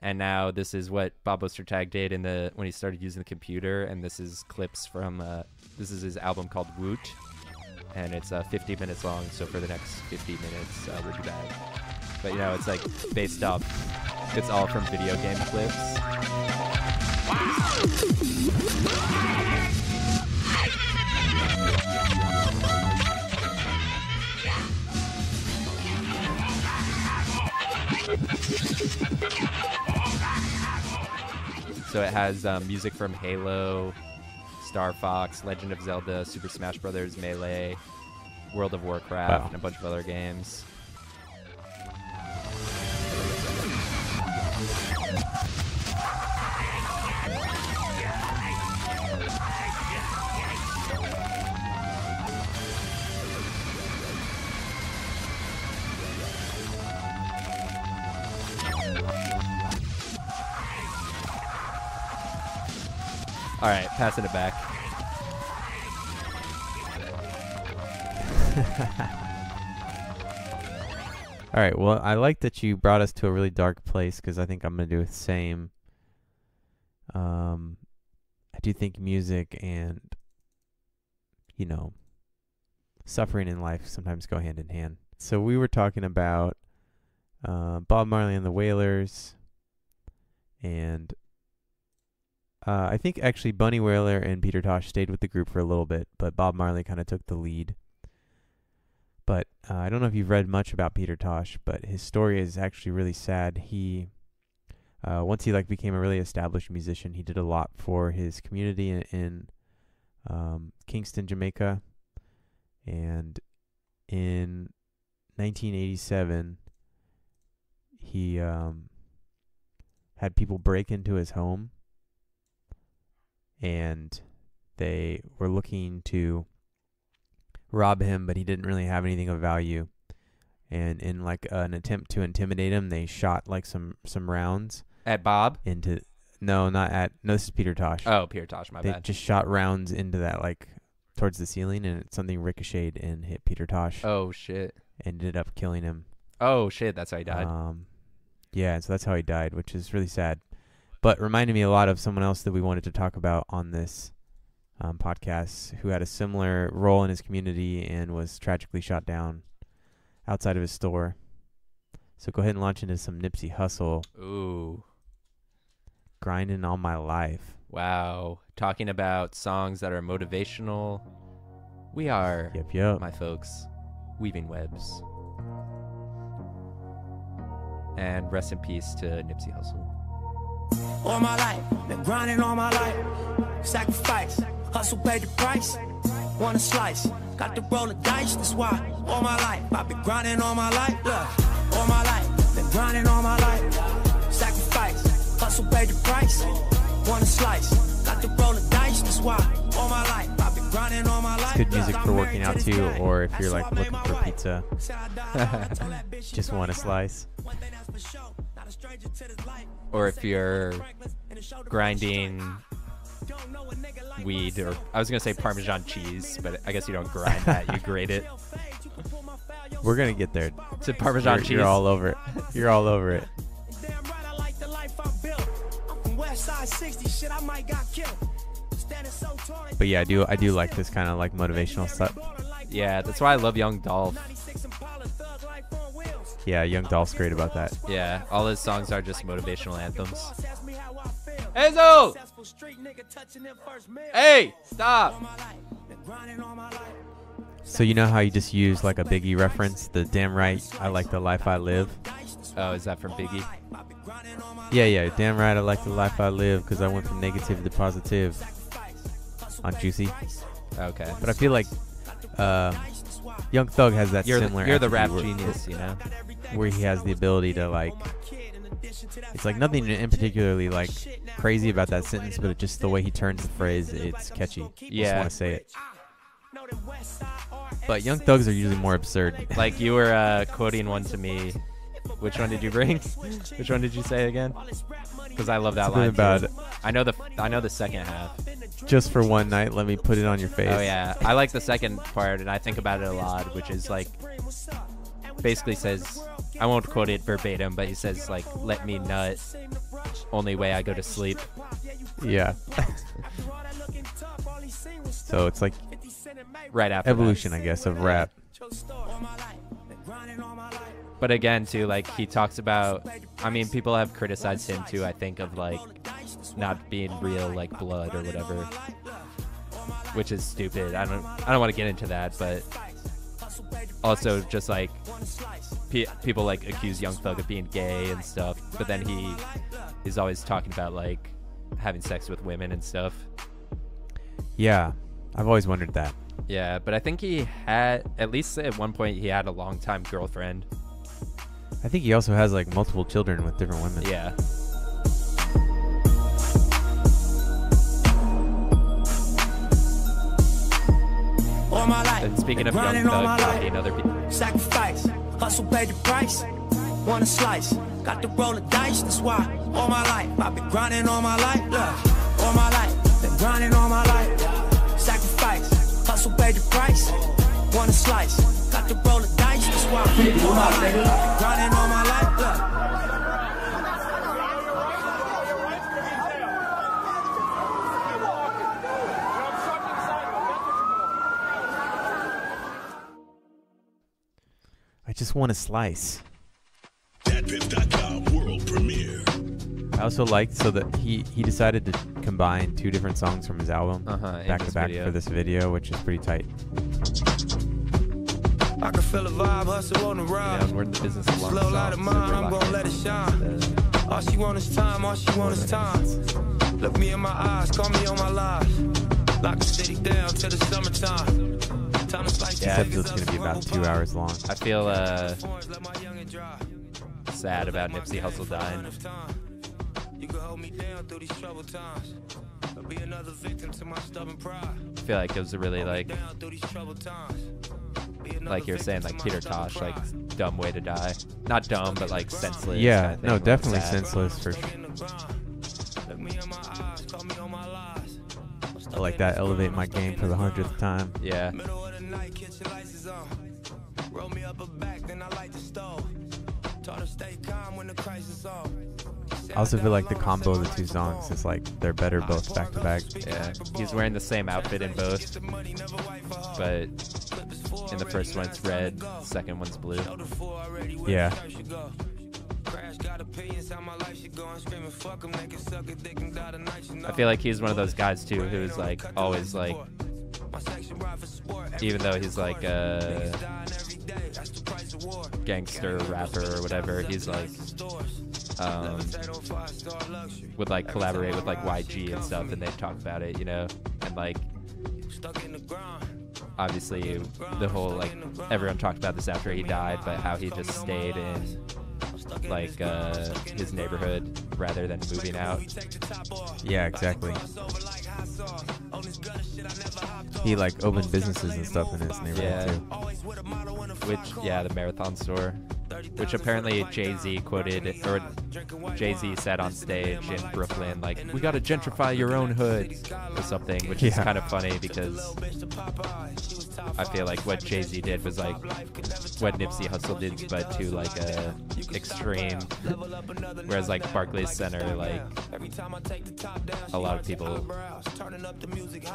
and now this is what Bob Ostertag did in the when he started using the computer, and this is clips from uh, this is his album called Woot, and it's uh, 50 minutes long. So for the next 50 minutes, uh, we'll be back. But you know, it's like based off. It's all from video game clips. So it has um, music from Halo, Star Fox, Legend of Zelda, Super Smash Bros., Melee, World of Warcraft, Wow. and a bunch of other games. All right, passing it back. All right. Well, I like that you brought us to a really dark place because I think I'm gonna do the same. Um, I do think music and you know suffering in life sometimes go hand in hand. So we were talking about uh, Bob Marley and the Wailers, and uh, I think actually Bunny Wailer and Peter Tosh stayed with the group for a little bit, but Bob Marley kind of took the lead. But uh, I don't know if you've read much about Peter Tosh, but his story is actually really sad. He uh, once he like became a really established musician, he did a lot for his community in, in um, Kingston, Jamaica, and in 1987, he um, had people break into his home, and they were looking to rob him, but he didn't really have anything of value. And in like an attempt to intimidate him, they shot like some some rounds At Bob? into. No, not at. No, this is Peter Tosh. Oh, Peter Tosh, my they bad. just shot rounds into that like towards the ceiling, and something ricocheted and hit Peter Tosh. Oh shit. Ended up killing him. Oh shit, that's how he died. Um, yeah, so that's how he died, which is really sad. But reminded me a lot of someone else that we wanted to talk about on this um, podcast who had a similar role in his community and was tragically shot down outside of his store. So go ahead and launch into some Nipsey Hussle, Ooh. grinding all my life. Wow. Talking about songs that are motivational. We are, Yep, yep. my folks, weaving webs. And rest in peace to Nipsey Hussle. All my life. Been grinding all my life. Sacrifice, hustle paid the price. Want a slice, got to roll the dice. That's why all my life I've been grinding all my life. Look, all my life, been grinding all my life. Sacrifice, hustle paid the price. Want a slice, got to roll the dice. That's why all my life I've been grinding all my life. Good music for working out too, or if you're like looking for pizza, Say I died, I told that bitch she just want a slice. One thing that's for sure, not a stranger to this life. Or if you're grinding weed, or I was going to say Parmesan cheese, but I guess you don't grind that, you grate it. We're gonna get there. To Parmesan You're, cheese. you're all over it. You're all over it. Damn right, I like the life I built. I'm from West Side 60, shit, I might got killed. Standing but yeah, I do I do like this kind of like motivational stuff. Yeah, that's why I love Young Dolph. Yeah, Young Dolph's great about that. Yeah, all his songs are just motivational anthems. Hazel! Hey, stop! So you know how you just use like a Biggie reference, the damn right I like the life I live. Oh, is that from Biggie? Yeah, yeah, damn right I like the life I live because I went from negative to positive on Juicy. Okay. But I feel like uh, Young Thug has that You're similar. the, you're the rap attribute genius, you know? Where he has the ability to like it's like nothing in particularly like crazy about that sentence but it just the way he turns the phrase it's catchy just Yeah. want to say it but young thugs are usually more absurd Like you were uh, quoting one to me. Which one did you bring? Which one did you say again? Because I love that Something line. about too. I know the I know the second half. just for one night let me put it on your face Oh yeah, I like the second part, and I think about it a lot, which is like basically says I won't quote it verbatim, but he says like "Let me nut." Only way I go to sleep. yeah so it's like Right after that. evolution i guess of rap But again, too, like he talks about. I mean, people have criticized him too. I think of like not being real, like blood or whatever, which is stupid. I don't. I don't want to get into that, but also just like pe- people like accuse Young Thug of being gay and stuff, but then he is always talking about like having sex with women and stuff. yeah i've always wondered that Yeah, but I think he had at least at one point he had a long time girlfriend. i think he also has like multiple children with different women Yeah. All my life. And speaking of Young grinding all my Thug, life. copying other people. Sacrifice, hustle paid the price. Want a slice, got to roll the dice. That's why all my life I've been grinding all my life. Look, all my life, been grinding all my life. Sacrifice, hustle paid the price. Want a slice, got to roll the dice. That's why all my life, grinding all my life. Look. I just want a slice DatPiff.com world premiere. I also liked so that he he decided to combine two different songs from his album Uh-huh, back to back video. for this video, which is pretty tight. I can feel a vibe, hustle on the You ride. know, we're in the business of Slow light of mine, I'm gonna let it shine. All she want is time, all she want is time. Look me in my eyes, call me on my lies. Lock the city down till the summertime. This episode's gonna be about two hours long. I feel uh, sad about Nipsey Hussle dying. You can hold me down through these troubled times. I'll be another victim to my stubborn pride. I feel like it was a really like, Down through these troubled times. Be another like you were saying, like Peter Tosh, like dumb way to die. Not dumb, but like senseless. Yeah, kinda thing, no, like, definitely sad. senseless for sure. In the grind. Look me in my eyes, call me on my lies. I like that. Elevate my game for the hundredth time. Yeah, Middle of the lights is on. Roll me up a back, then I light the stove. Taught her stay calm when the crisis on. I also feel like the combo of the two songs is like they're better both back to back. yeah. He's wearing the same outfit in both, but in the first one it's red, second one's blue. Yeah. Crash got opinions how my life should go. I'm screaming, fuck 'em, they can suck it, they can die tonight, you know. I feel like he's one of those guys too who's like always like, even though he's like a gangster rapper or whatever, he's like um, would like collaborate with like YG and stuff, and they talk about it, you know, and like obviously the whole like everyone talked about this after he died, but how he just stayed in like uh, his neighborhood rather than moving out. Yeah, exactly. He like opened businesses and stuff in his neighborhood Yeah. too. Which yeah, the marathon store. which apparently Jay Z quoted or Jay Z said on stage in Brooklyn, like "We got to gentrify your own hood" or something, which is kind of funny because I feel like what Jay Z did was like what Nipsey Hussle did, but to like a extreme. Whereas like Barclays Center, like a lot of people,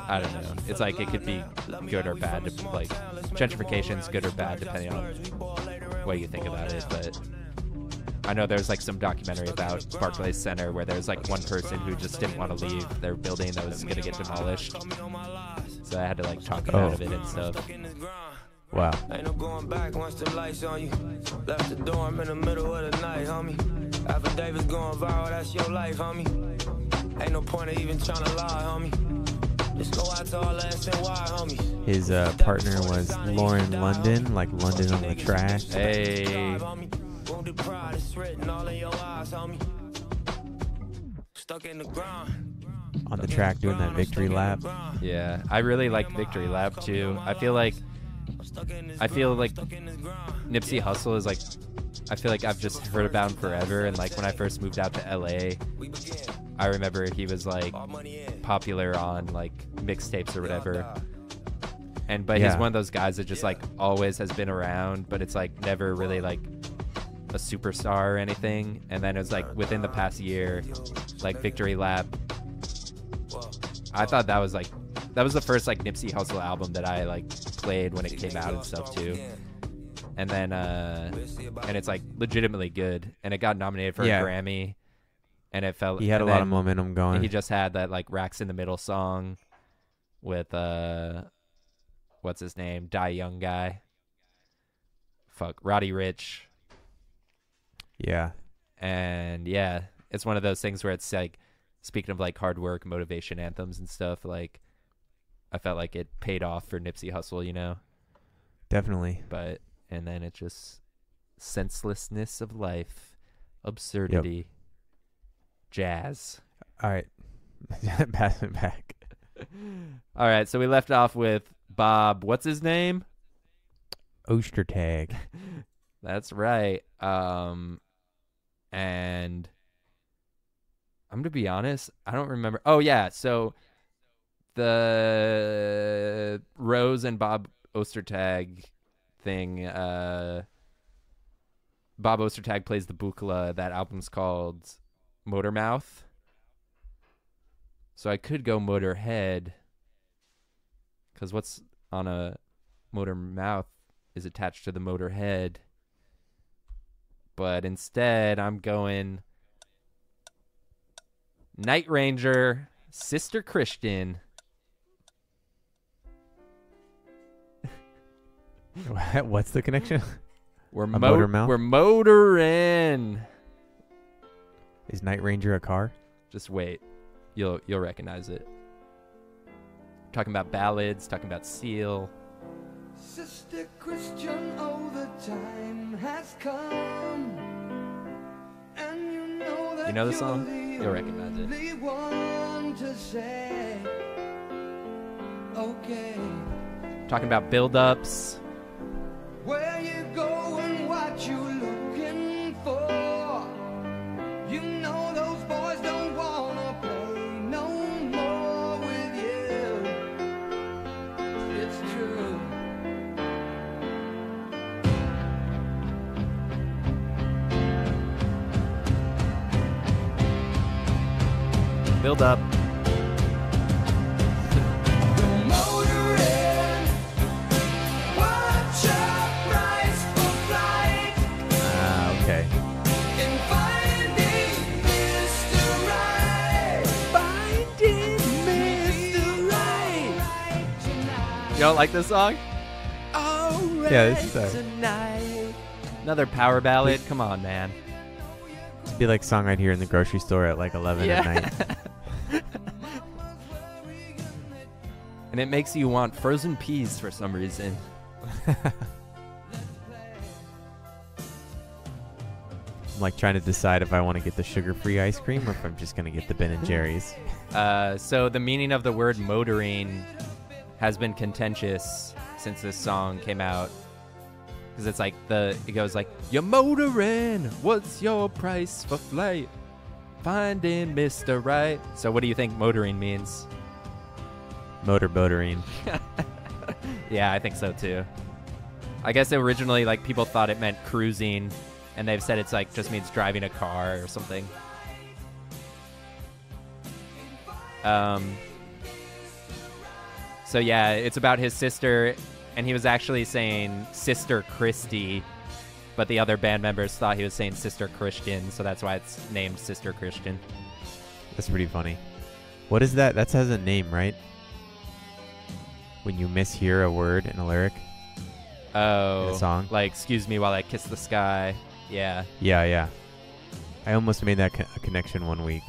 I don't know. It's like it could be good or bad. Like gentrification's good or bad depending on what you think about it. But I know there's like some documentary about Barclays Center where there's like one person who just didn't want to leave their building that was gonna get demolished. So I had to like talk him out Oh. of it and stuff. Wow. Ain't no going back once the lights on you. Left the dorm in the middle of the night, homie. Affidavits going viral, that's your life, homie. Ain't no point of even trying to lie, homie. Just go out to all S and Y, homie. His uh, partner was Lauren London, like London on the track. Hey, Wounded pride is written all in your eyes, homie. Stuck in the ground. on the track doing that victory lap. yeah, I really like Victory Lap too. I feel like I feel like Nipsey Hussle is like I feel like I've just heard about him forever and like when I first moved out to LA I remember he was like popular on like mixtapes or whatever. And but he's one of those guys that just like always has been around, but it's like never really like a superstar or anything. And then it was like within the past year, like Victory Lap. I thought that was like that was the first like Nipsey Hussle album that I like played when it came out and stuff too. And then uh and it's like legitimately good. And it got nominated for Yeah. a Grammy. And it felt He had a lot of momentum going. he just had that like racks in the middle song with uh what's his name? Die Young guy. Fuck. Roddy Ricch. yeah. And yeah, it's one of those things where it's like speaking of like hard work, motivation anthems and stuff, like I felt like it paid off for Nipsey Hussle, you know? Definitely. But and then it just senselessness of life, absurdity, jazz. All right. Pass it back. All right, so we left off with Bob. What's his name? Ostertag. That's right. Um, and I'm gonna be honest. I don't remember. Oh yeah, so the Rrose and Bob Ostertag thing. Uh, Bob Ostertag plays the Buchla. That album's called Motormouth. So I could go Motorhead. Because what's on a motor mouth is attached to the motor head. But instead, I'm going Night Ranger, Sister Christian. What's the connection? We're A mo- motor mouth? We're motoring. Is Night Ranger a car? Just wait, you'll you'll recognize it. Talking about ballads, talking about Seal. Sister Christian, oh, the time has come. And you know that You know the song? the You'll recognize it. one to say, okay, Talking about build-ups. Where you what you looking for. You know those boys don't wanna play no more with you. It's true. Build up. Don't like this song? Yeah, this is a, Tonight. Another power ballad. Come on, man. it'd be like song right here in the grocery store at like 11 at night. and it makes you want frozen peas for some reason. I'm like trying to decide if I want to get the sugar-free ice cream or if I'm just gonna get the Ben and Jerry's. Uh, so the meaning of the word motoring has been contentious since this song came out. because it's like the it goes like you're motoring. What's your price for flight? Finding Mr. Right. So what do you think motoring means? Motor boatering. Yeah, I think so too. I guess originally like people thought it meant cruising, and they've said it's like just means driving a car or something. Um. So yeah, it's about his sister, and he was actually saying Sister Christy, but the other band members thought he was saying Sister Christian, so that's why it's named Sister Christian. That's pretty funny. What is that? That has a name, right? When you mishear a word in a lyric. Oh, a song? like "Excuse me while I kiss the sky." Yeah. Yeah, yeah. I almost made that co- connection one week.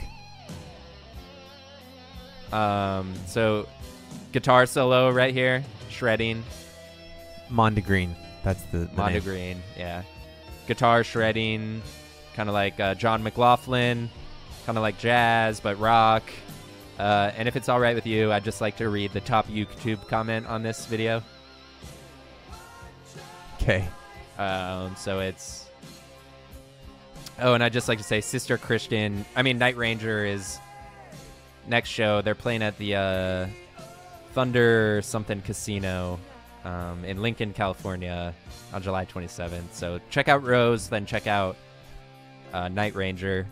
Um, so guitar solo right here, shredding, Mondegreen. That's the, the Monda name. Green, yeah. Guitar shredding, kind of like uh, John McLaughlin, kind of like jazz but rock. Uh, and if it's all right with you, I'd just like to read the top YouTube comment on this video. Okay. Um, so it's. Oh, and I'd just like to say, Sister Christian. I mean, Night Ranger is next show. They're playing at the uh, Thunder something Casino um, in Lincoln, California, on July 27th. So check out Rrose, then check out uh, Night Ranger.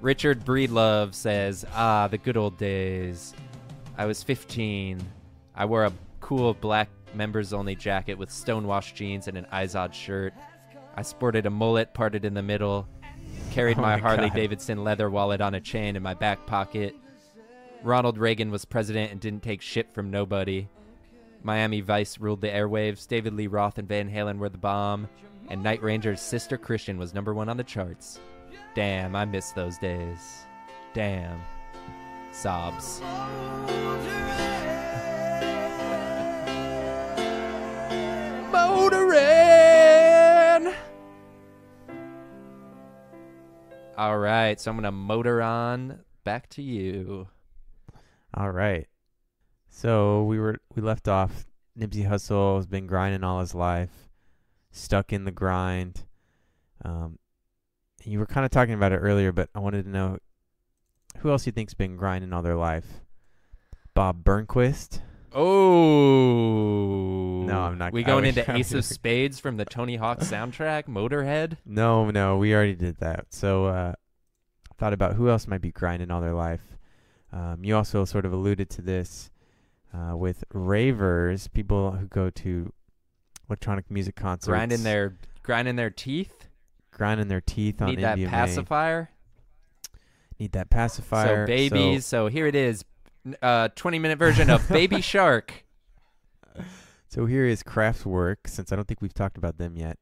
Richard Breedlove says, "Ah, the good old days. I was 15. I wore a cool black members only jacket with stonewashed jeans and an Izod shirt. I sported a mullet parted in the middle, carried Oh my, my Harley God. Davidson leather wallet on a chain in my back pocket. Ronald Reagan was president and didn't take shit from nobody. Miami Vice ruled the airwaves. David Lee Roth and Van Halen were the bomb. And Night Ranger's Sister Christian was number one on the charts. Damn, I miss those days. Damn. Sobs. Motorin! All right, so I'm going to motor on back to you. All right. So we were we left off. Nipsey Hussle has been grinding all his life, stuck in the grind. Um, you were kind of talking about it earlier, but I wanted to know who else you think's been grinding all their life. Bob Burnquist. Oh. No, I'm not- We going into Ace of Spades from the Tony Hawk soundtrack, Motorhead? No, no, we already did that. So uh, thought about who else might be grinding all their life. Um, you also sort of alluded to this uh, with ravers, people who go to electronic music concerts, Grinding their grinding their teeth. grinding their teeth on Need that MDMA. pacifier. Need that pacifier. So babies. So, here it is. Uh, 20 minute version of Baby Shark. So, so here is Kraftwerk, since I don't think we've talked about them yet,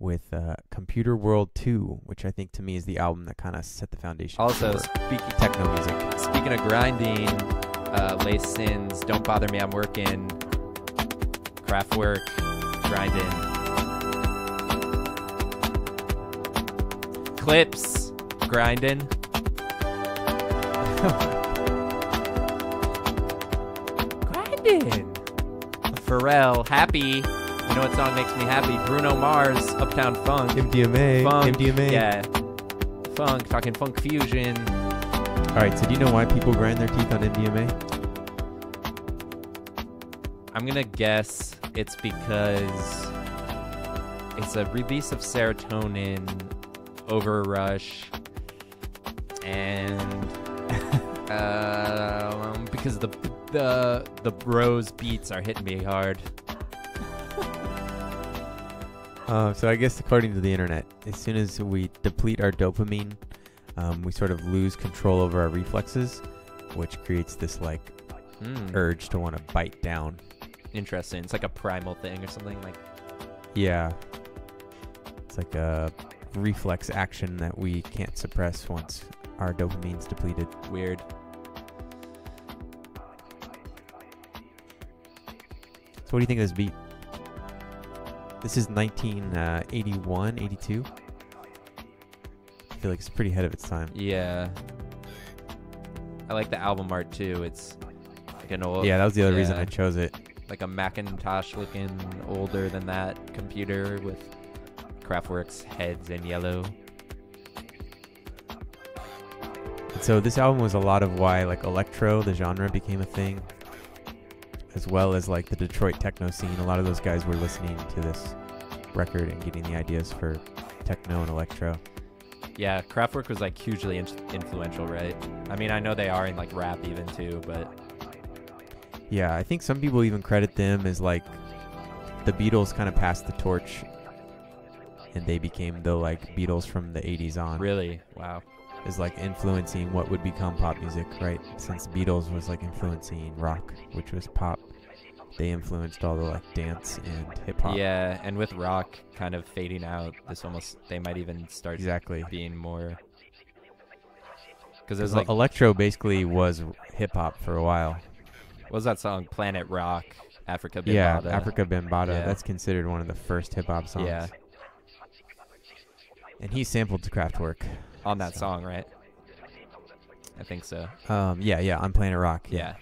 with uh, Computer World 2, which I think to me is the album that kind of set the foundation Also, speaking techno music. speaking of grinding, uh, Lace Sins, Don't Bother Me, I'm Working, Kraftwerk, Grinding. Clipse, Grinding. grinding. Pharrell, Happy. You know what song makes me happy? Bruno Mars, Uptown Funk. MDMA. Funk. MDMA. Yeah. Funk, talking funk fusion. All right, so do you know why people grind their teeth on MDMA? I'm gonna guess it's because it's a release of serotonin over rush, and um, because the the the bros beats are hitting me hard. Uh, so I guess according to the internet, as soon as we deplete our dopamine, um, we sort of lose control over our reflexes, which creates this like Hmm, urge to want to bite down. Interesting. It's like a primal thing or something. Like Yeah. It's like a reflex action that we can't suppress once our dopamine's depleted. weird. So what do you think of this beat? This is 1981, uh, 82. I feel like it's pretty ahead of its time. Yeah. I like the album art too. It's like an old. Yeah, that was the other reason. I chose it. like a Macintosh looking older than that computer with Kraftwerk's heads in yellow. And so this album was a lot of why like electro, the genre, became a thing, as well as like the Detroit techno scene. A lot of those guys were listening to this record and getting the ideas for techno and electro. Yeah, Kraftwerk was like hugely in- influential, right? I mean, I know they are in like rap even too, but Yeah, I think some people even credit them as like the Beatles kind of passed the torch and they became the like Beatles from the 80s on. really, wow. Is like influencing what would become pop music, right? Since Beatles was like influencing rock, which was pop. They influenced all the like dance and hip hop. Yeah, and with rock kind of fading out, this almost they might even start Exactly. being more because there's like electro basically was hip hop for a while. what was that song Planet Rock Africa? Yeah, Afrika Bambaataa. Yeah. That's considered one of the first hip hop songs. Yeah, And he sampled Kraftwerk. On that song, right? I think so. Um, yeah, yeah, on Planet Rock. Yeah.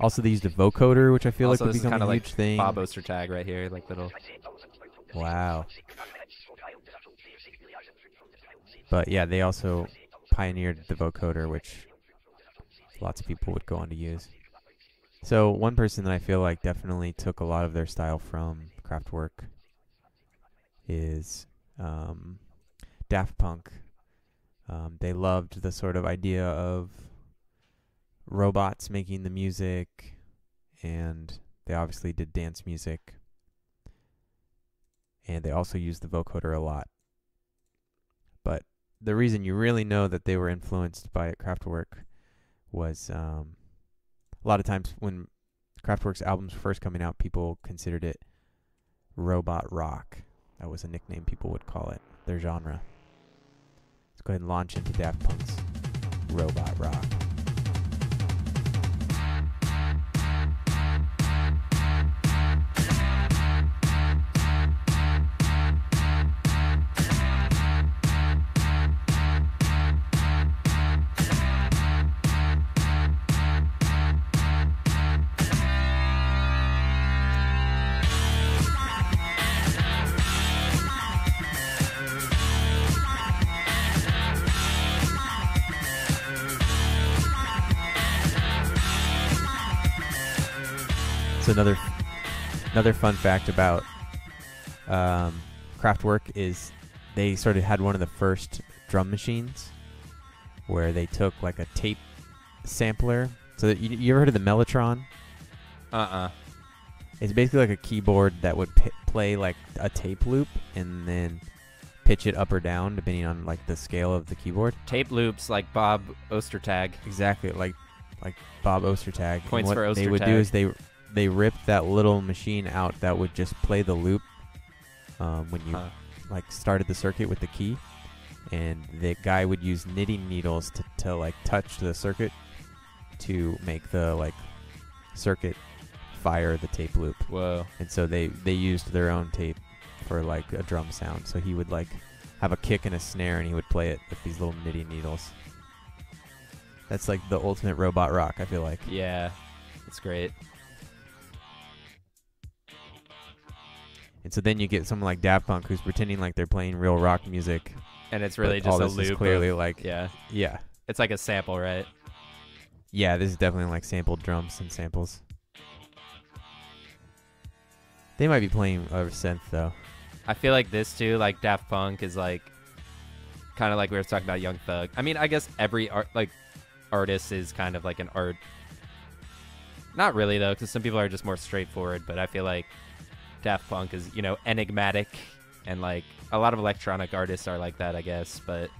Also, they used a vocoder, which I feel also, like would become kind a of huge like thing. Bob Ostertag right here, like little. Wow. But yeah, they also pioneered the vocoder, which lots of people would go on to use. So one person that I feel like definitely took a lot of their style from Kraftwerk is um, Daft Punk. Um, they loved the sort of idea of robots making the music, and they obviously did dance music and they also used the vocoder a lot. But the reason you really know that they were influenced by Kraftwerk was um, a lot of times when Kraftwerk's albums were first coming out, people considered it robot rock. That was a nickname people would call it, their genre. Let's go ahead and launch into Daft Punk's robot rock. Another fun fact about um, Kraftwerk is they sort of had one of the first drum machines where they took like a tape sampler. So that you, you ever heard of the Mellotron? Uh uh It's basically like a keyboard that would pi play like a tape loop and then pitch it up or down depending on like the scale of the keyboard. Tape loops like Bob Ostertag. Exactly, like like Bob Ostertag. And Points what for They would do is they they ripped that little machine out that would just play the loop um, when you Huh. like started the circuit with the key, and the guy would use knitting needles to to like touch the circuit to make the like circuit fire the tape loop. Whoa. And so they they used their own tape for like a drum sound. So he would like have a kick and a snare, and he would play it with these little knitting needles. That's like the ultimate robot rock. I feel like. Yeah, it's great. And so then you get someone like Daft Punk who's pretending like they're playing real rock music. And it's really all just a this is clearly of- like yeah, yeah, it's like a sample, right? yeah. This is definitely like sampled drums and samples. They might be playing a synth though. I feel like this too, like Daft Punk, is like kind of like we were talking about Young Thug. I mean, I guess every art like artist is kind of like an art. Not really though, because some people are just more straightforward. But I feel like Daft Punk is you know enigmatic, and like a lot of electronic artists are like that, I guess. But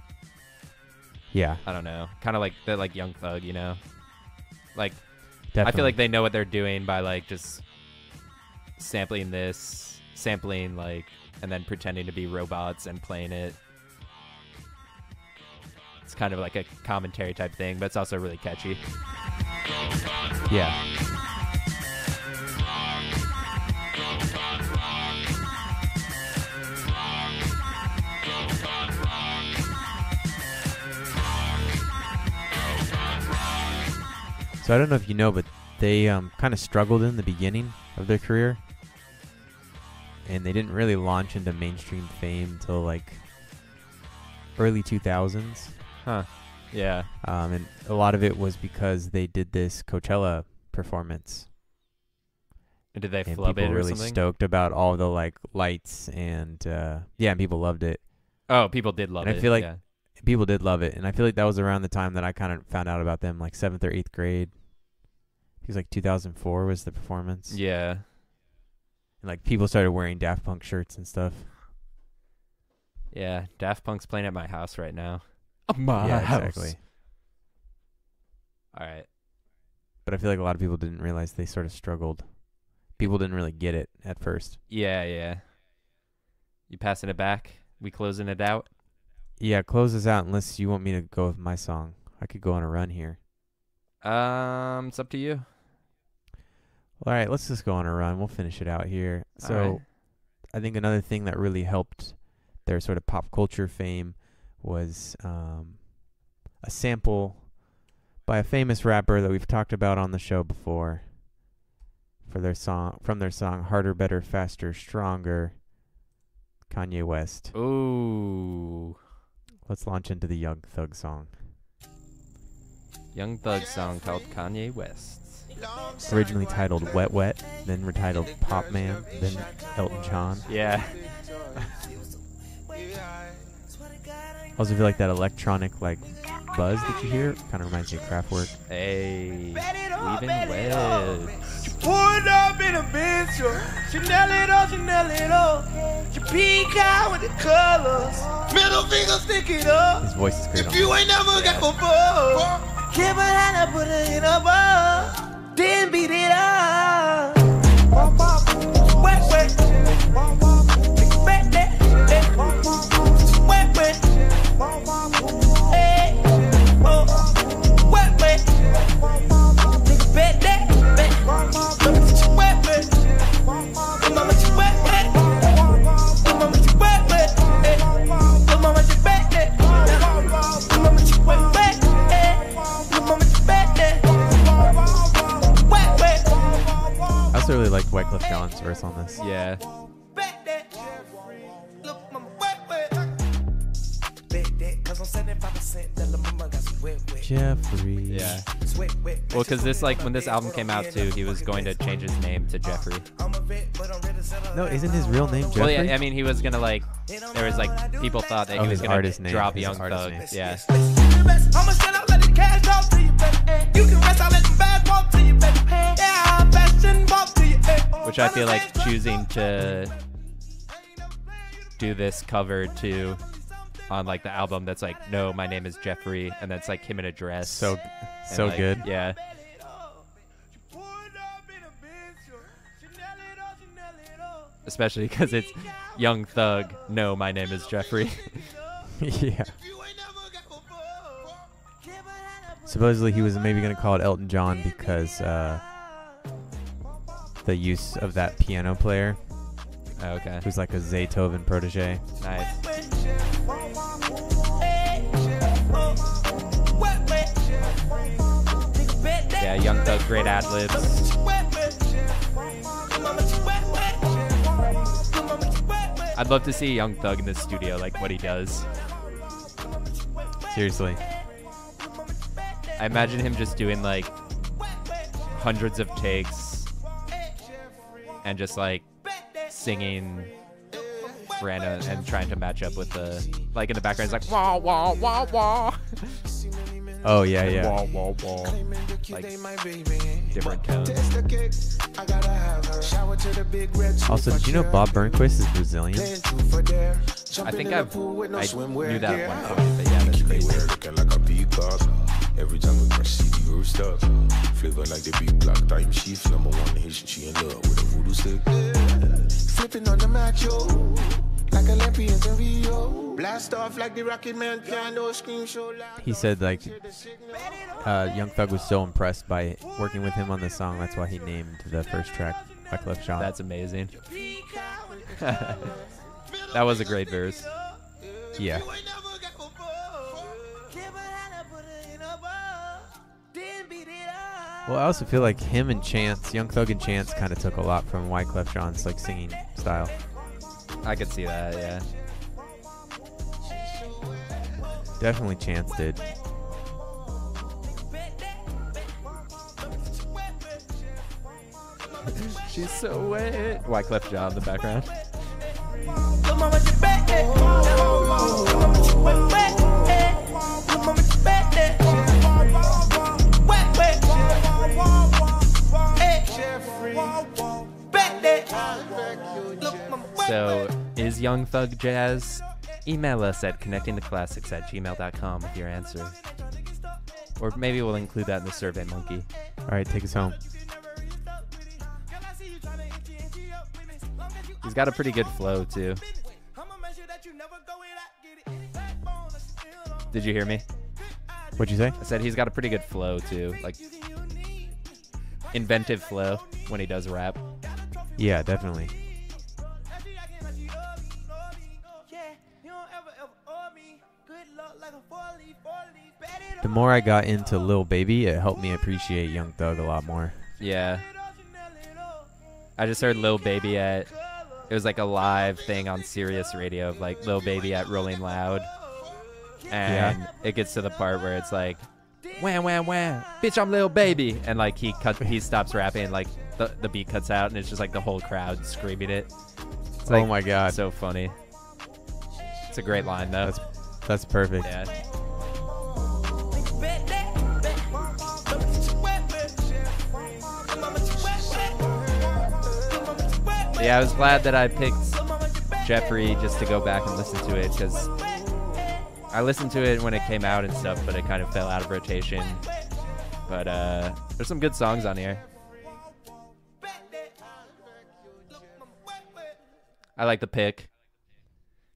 Yeah, I don't know, kind of like the like Young Thug, you know, like definitely. I feel like they know what they're doing by like just sampling this, sampling like, and then pretending to be robots and playing it. It's kind of like a commentary type thing, but it's also really catchy. yeah. So I don't know if you know, but they um, kind of struggled in the beginning of their career, and they didn't really launch into mainstream fame until like early 2000s. Huh. Yeah. Um, and a lot of it was because they did this Coachella performance, And did they and flub people it were or really something? stoked about all the like lights and uh, yeah, and people loved it. oh, people did love And I it. feel like- yeah. People did love it, and I feel like that was around the time that I kind of found out about them, like seventh or eighth grade. It was like 2004 was the performance. Yeah. And like people started wearing Daft Punk shirts and stuff. Yeah. Daft Punk's playing at my house right now. Oh My yeah, house. exactly. All right. But I feel like a lot of people didn't realize they sort of struggled. People didn't really get it at first. Yeah, yeah. You passing it back? We closing it out? Yeah, close this out unless you want me to go with my song. I could go on a run here. Um, it's up to you. All right, let's just go on a run. We'll finish it out here. So, right. I think another thing that really helped their sort of pop culture fame was um, a sample by a famous rapper that we've talked about on the show before for their song from their song Harder, Better, Faster, Stronger. Kanye West. Ooh. Let's launch into the Young Thug song. Young Thug song called Kanye West. Originally titled Wet Wet, then retitled Pop Man, then Elton John. Yeah. Also feel like that electronic like buzz that you hear kind of reminds me of Kraftwerk. Hey. Weaving webs. Poured up in a bench, Chanel it up, Chanel it up. She peek out with the colors. Middle finger stick it up. His voice is great If you ain't never got before, give her hand and put her in a bar. Then beat it up. Also really liked Wyclef Jean's verse on this. Yeah. Bet that. Look, mama, wet, wet. Bet that, 'cause I'm 75%. Tell 'em mama got some wet, wet. Jeffrey. Yeah. It's wet, wet. Well, because this, like, when this album came out, too, he was going to change his name to Jeffrey. I'm a vet, but I'm ready to settle No, isn't his real name Jeffrey? Well, yeah, I mean, he was going to, like, there was, like, people thought that Oh, he was going artist to name, drop his Young artist Thug. name. Yeah. I'ma let the cash talk to you, baby. You can rest, I'll let the bag walk to you, baby. Yeah, Which I feel like choosing to do this cover to on like the album that's like no my name is jeffrey and that's like him in a dress So, so like, good. yeah especially because it's young thug no my name is jeffrey yeah. Supposedly he was maybe going to call it Elton John because uh, the use of that piano player, oh, okay. Who's like a Zaytoven protege. nice. Yeah young thug great ad libs. I'd love to see young thug in the studio like what he does. Seriously. I imagine him just doing like hundreds of takes and just like singing random and trying to match up with the like in the background it's like wah wah wah wah. Oh yeah, yeah. wah wah wah. Like different tones. Also, did you know Bob Burnquist is Brazilian? I think I've I knew that one. Point but yeah that's crazy Looking like a peacock. Every time we crash, see the roof stuck. Flavor like the big black time sheets. Number one Haitian, she in love with a voodoo stick. Flipping on the macho, like Olympians in Rio. Blast off like the Rocket Man piano scream show loud. He said like uh, Young Thug was so impressed by working with him on the song. That's why he named the first track Wyclef Jean. that's amazing that was a great verse yeah. Well, I also feel like him and Chance, Young Thug and Chance, kind of took a lot from Wyclef Jean's like singing style. I could see that. Yeah. Definitely Chance did. She's so wet. Wyclef Jean in the background. Young Thug Jazz? Email us at connectingtheclassics at gmail.com with your answer. Or maybe we'll include that in the Survey Monkey. All right, take us home. He's got a pretty good flow, too. Did you hear me? What'd you say? I said he's got a pretty good flow, too. Like, inventive flow when he does rap. Yeah, definitely. The more I got into Lil Baby, it helped me appreciate Young Thug a lot more. Yeah. I just heard Lil Baby at it was like a live thing on Sirius Radio of like Lil Baby at Rolling Loud. And Yeah. it gets to the part where it's like wham wham wham bitch I'm Lil Baby and like he cut he stops rapping and like the, the beat cuts out and it's just like the whole crowd screaming it. It's oh my god, so funny. It's a great line though. that's that's perfect. yeah. Yeah, I was glad that I picked Jeffrey just to go back and listen to it because I listened to it when it came out and stuff, but it kind of fell out of rotation. But uh, there's some good songs on here. I like the pick.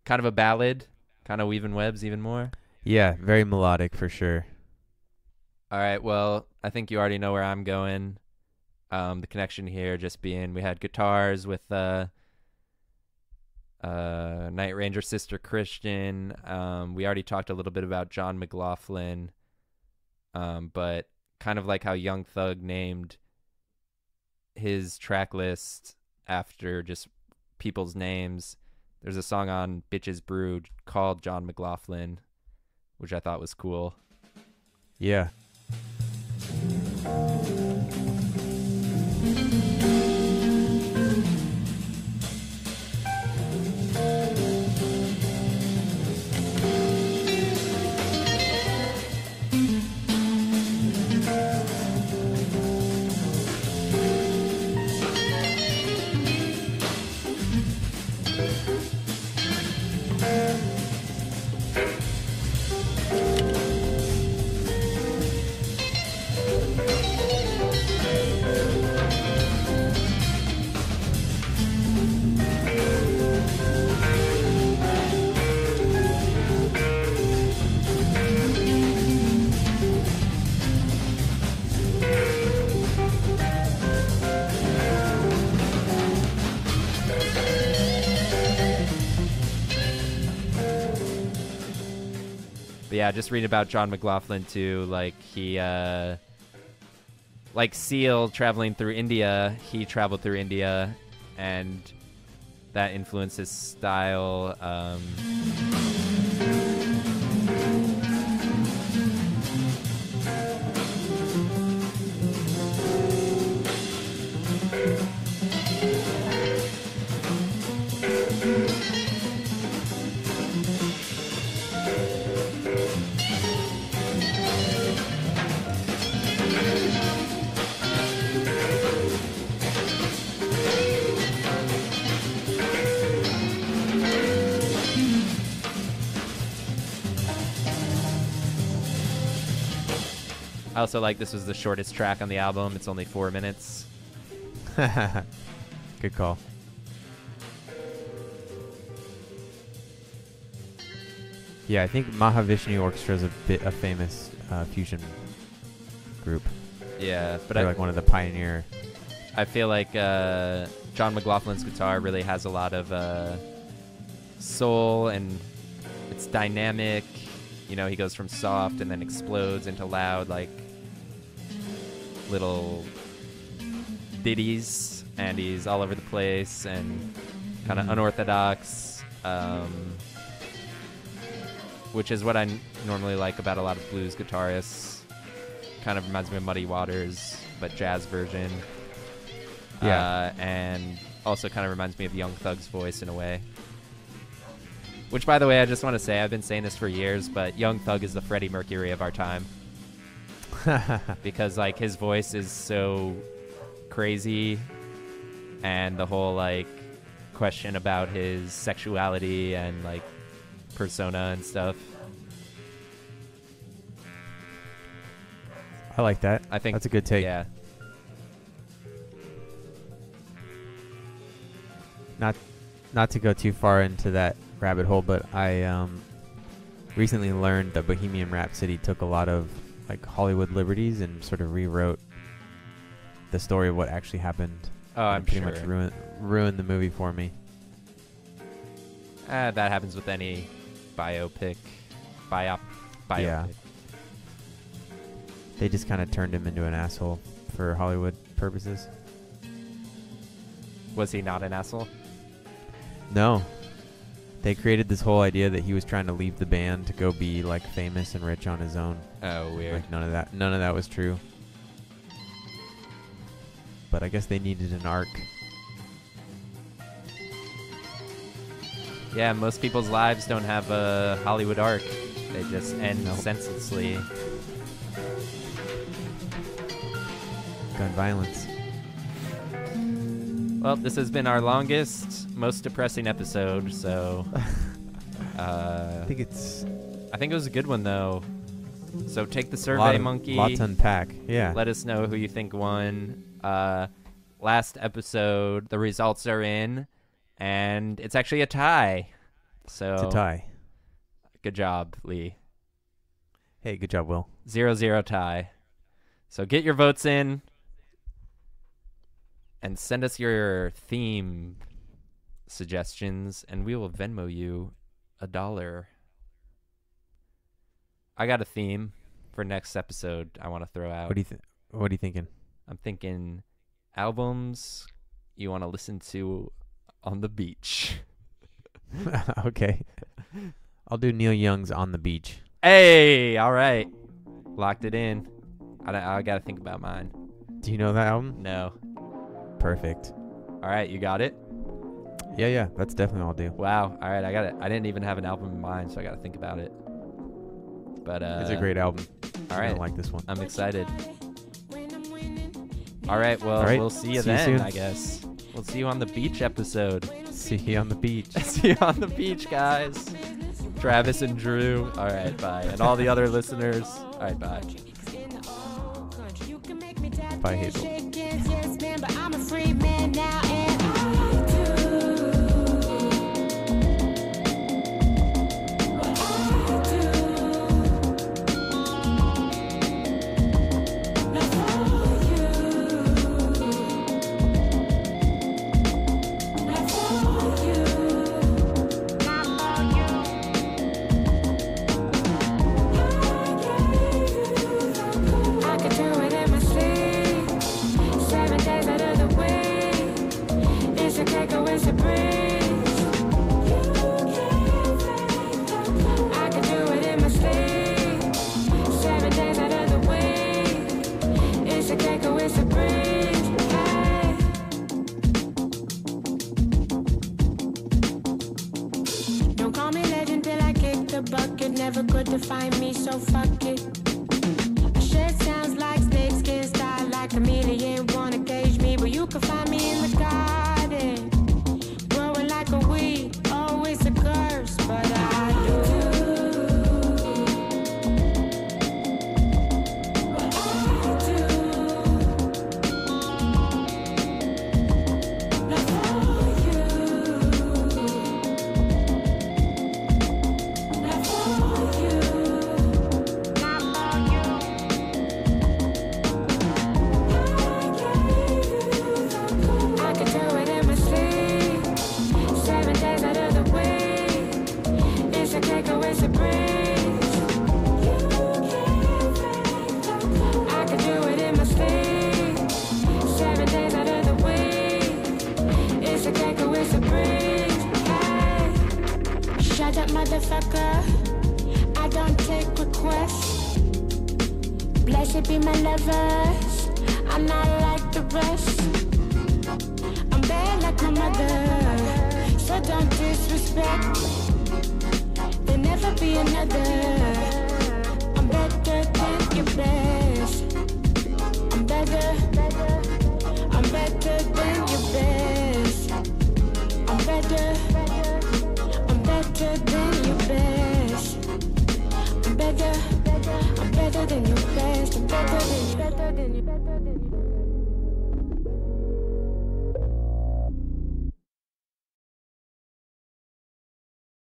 Kind of a ballad, kind of weaving webs even more. Yeah, very melodic for sure. All right. Well, I think you already know where I'm going. Um, the connection here just being we had guitars with uh, uh, Night Ranger Sister Christian. Um, we already talked a little bit about John McLaughlin, um, but kind of like how Young Thug named his track list after just people's names. There's a song on Bitches Brew called John McLaughlin, which I thought was cool. Yeah. Yeah, just reading about John McLaughlin too. Like he, uh, like Seal traveling through India, he traveled through India, and that influenced his style. Um, also like this was the shortest track on the album. It's only four minutes. Good call. Yeah, I think Mahavishnu Orchestra is a bit a famous uh, fusion group. Yeah, but They're I, like one of the pioneer. I feel like uh, John McLaughlin's guitar really has a lot of uh, soul and it's dynamic. You know, he goes from soft and then explodes into loud, like little ditties, and he's all over the place and kind of unorthodox, um, which is what I n- normally like about a lot of blues guitarists. Kind of reminds me of Muddy Waters, but jazz version. Yeah. Uh, and also kind of reminds me of Young Thug's voice in a way. Which, by the way, I just want to say, I've been saying this for years, but Young Thug is the Freddie Mercury of our time because like his voice is so crazy and the whole like question about his sexuality and like persona and stuff I like that. i think that's a good take. yeah Not not to go too far into that rabbit hole, but I um, recently learned that Bohemian Rhapsody took a lot of like Hollywood liberties and sort of rewrote the story of what actually happened. oh and i'm pretty sure much ruined ruined the movie for me. Ah, that happens with any biopic biop biopic Yeah. They just kind of turned him into an asshole for Hollywood purposes. was he not an asshole No. They created this whole idea that he was trying to leave the band to go be like famous and rich on his own. Oh weird Like none of that none of that was true. But I guess they needed an arc. yeah most people's lives don't have a hollywood arc they just end Nope. senselessly Gun violence. Well, this has been our longest, most depressing episode, so uh, I think it's I think it was a good one though. So take the survey lot of, monkey. lot to unpack. Yeah. Let us know who you think won. Uh, last episode, the results are in, and it's actually a tie. So it's a tie. good job, Lee. Hey, good job, Will. Zero zero tie. So get your votes in and send us your theme suggestions, and we will Venmo you a dollar. I got a theme for next episode. I want to throw out. What do you th- What are you thinking? I'm thinking albums you want to listen to on the beach. okay. I'll do Neil Young's "On the Beach." Hey, all right, locked it in. I, I got to think about mine. Do you know that album? No. Perfect. All right, you got it. Yeah, yeah. That's definitely what I'll do. Wow. All right, I got it. I didn't even have an album in mind, so I got to think about it. But uh, it's a great album. All right, I don't like this one. I'm excited. All right, well, All right, we'll see you see then. soon. I guess we'll see you on the beach episode. See you on the beach. see you on the beach, guys. Travis and Drew. All right, bye, and all the other listeners. All right, bye. Bye, Hazel. Bucket. Never could define me, so fuck it.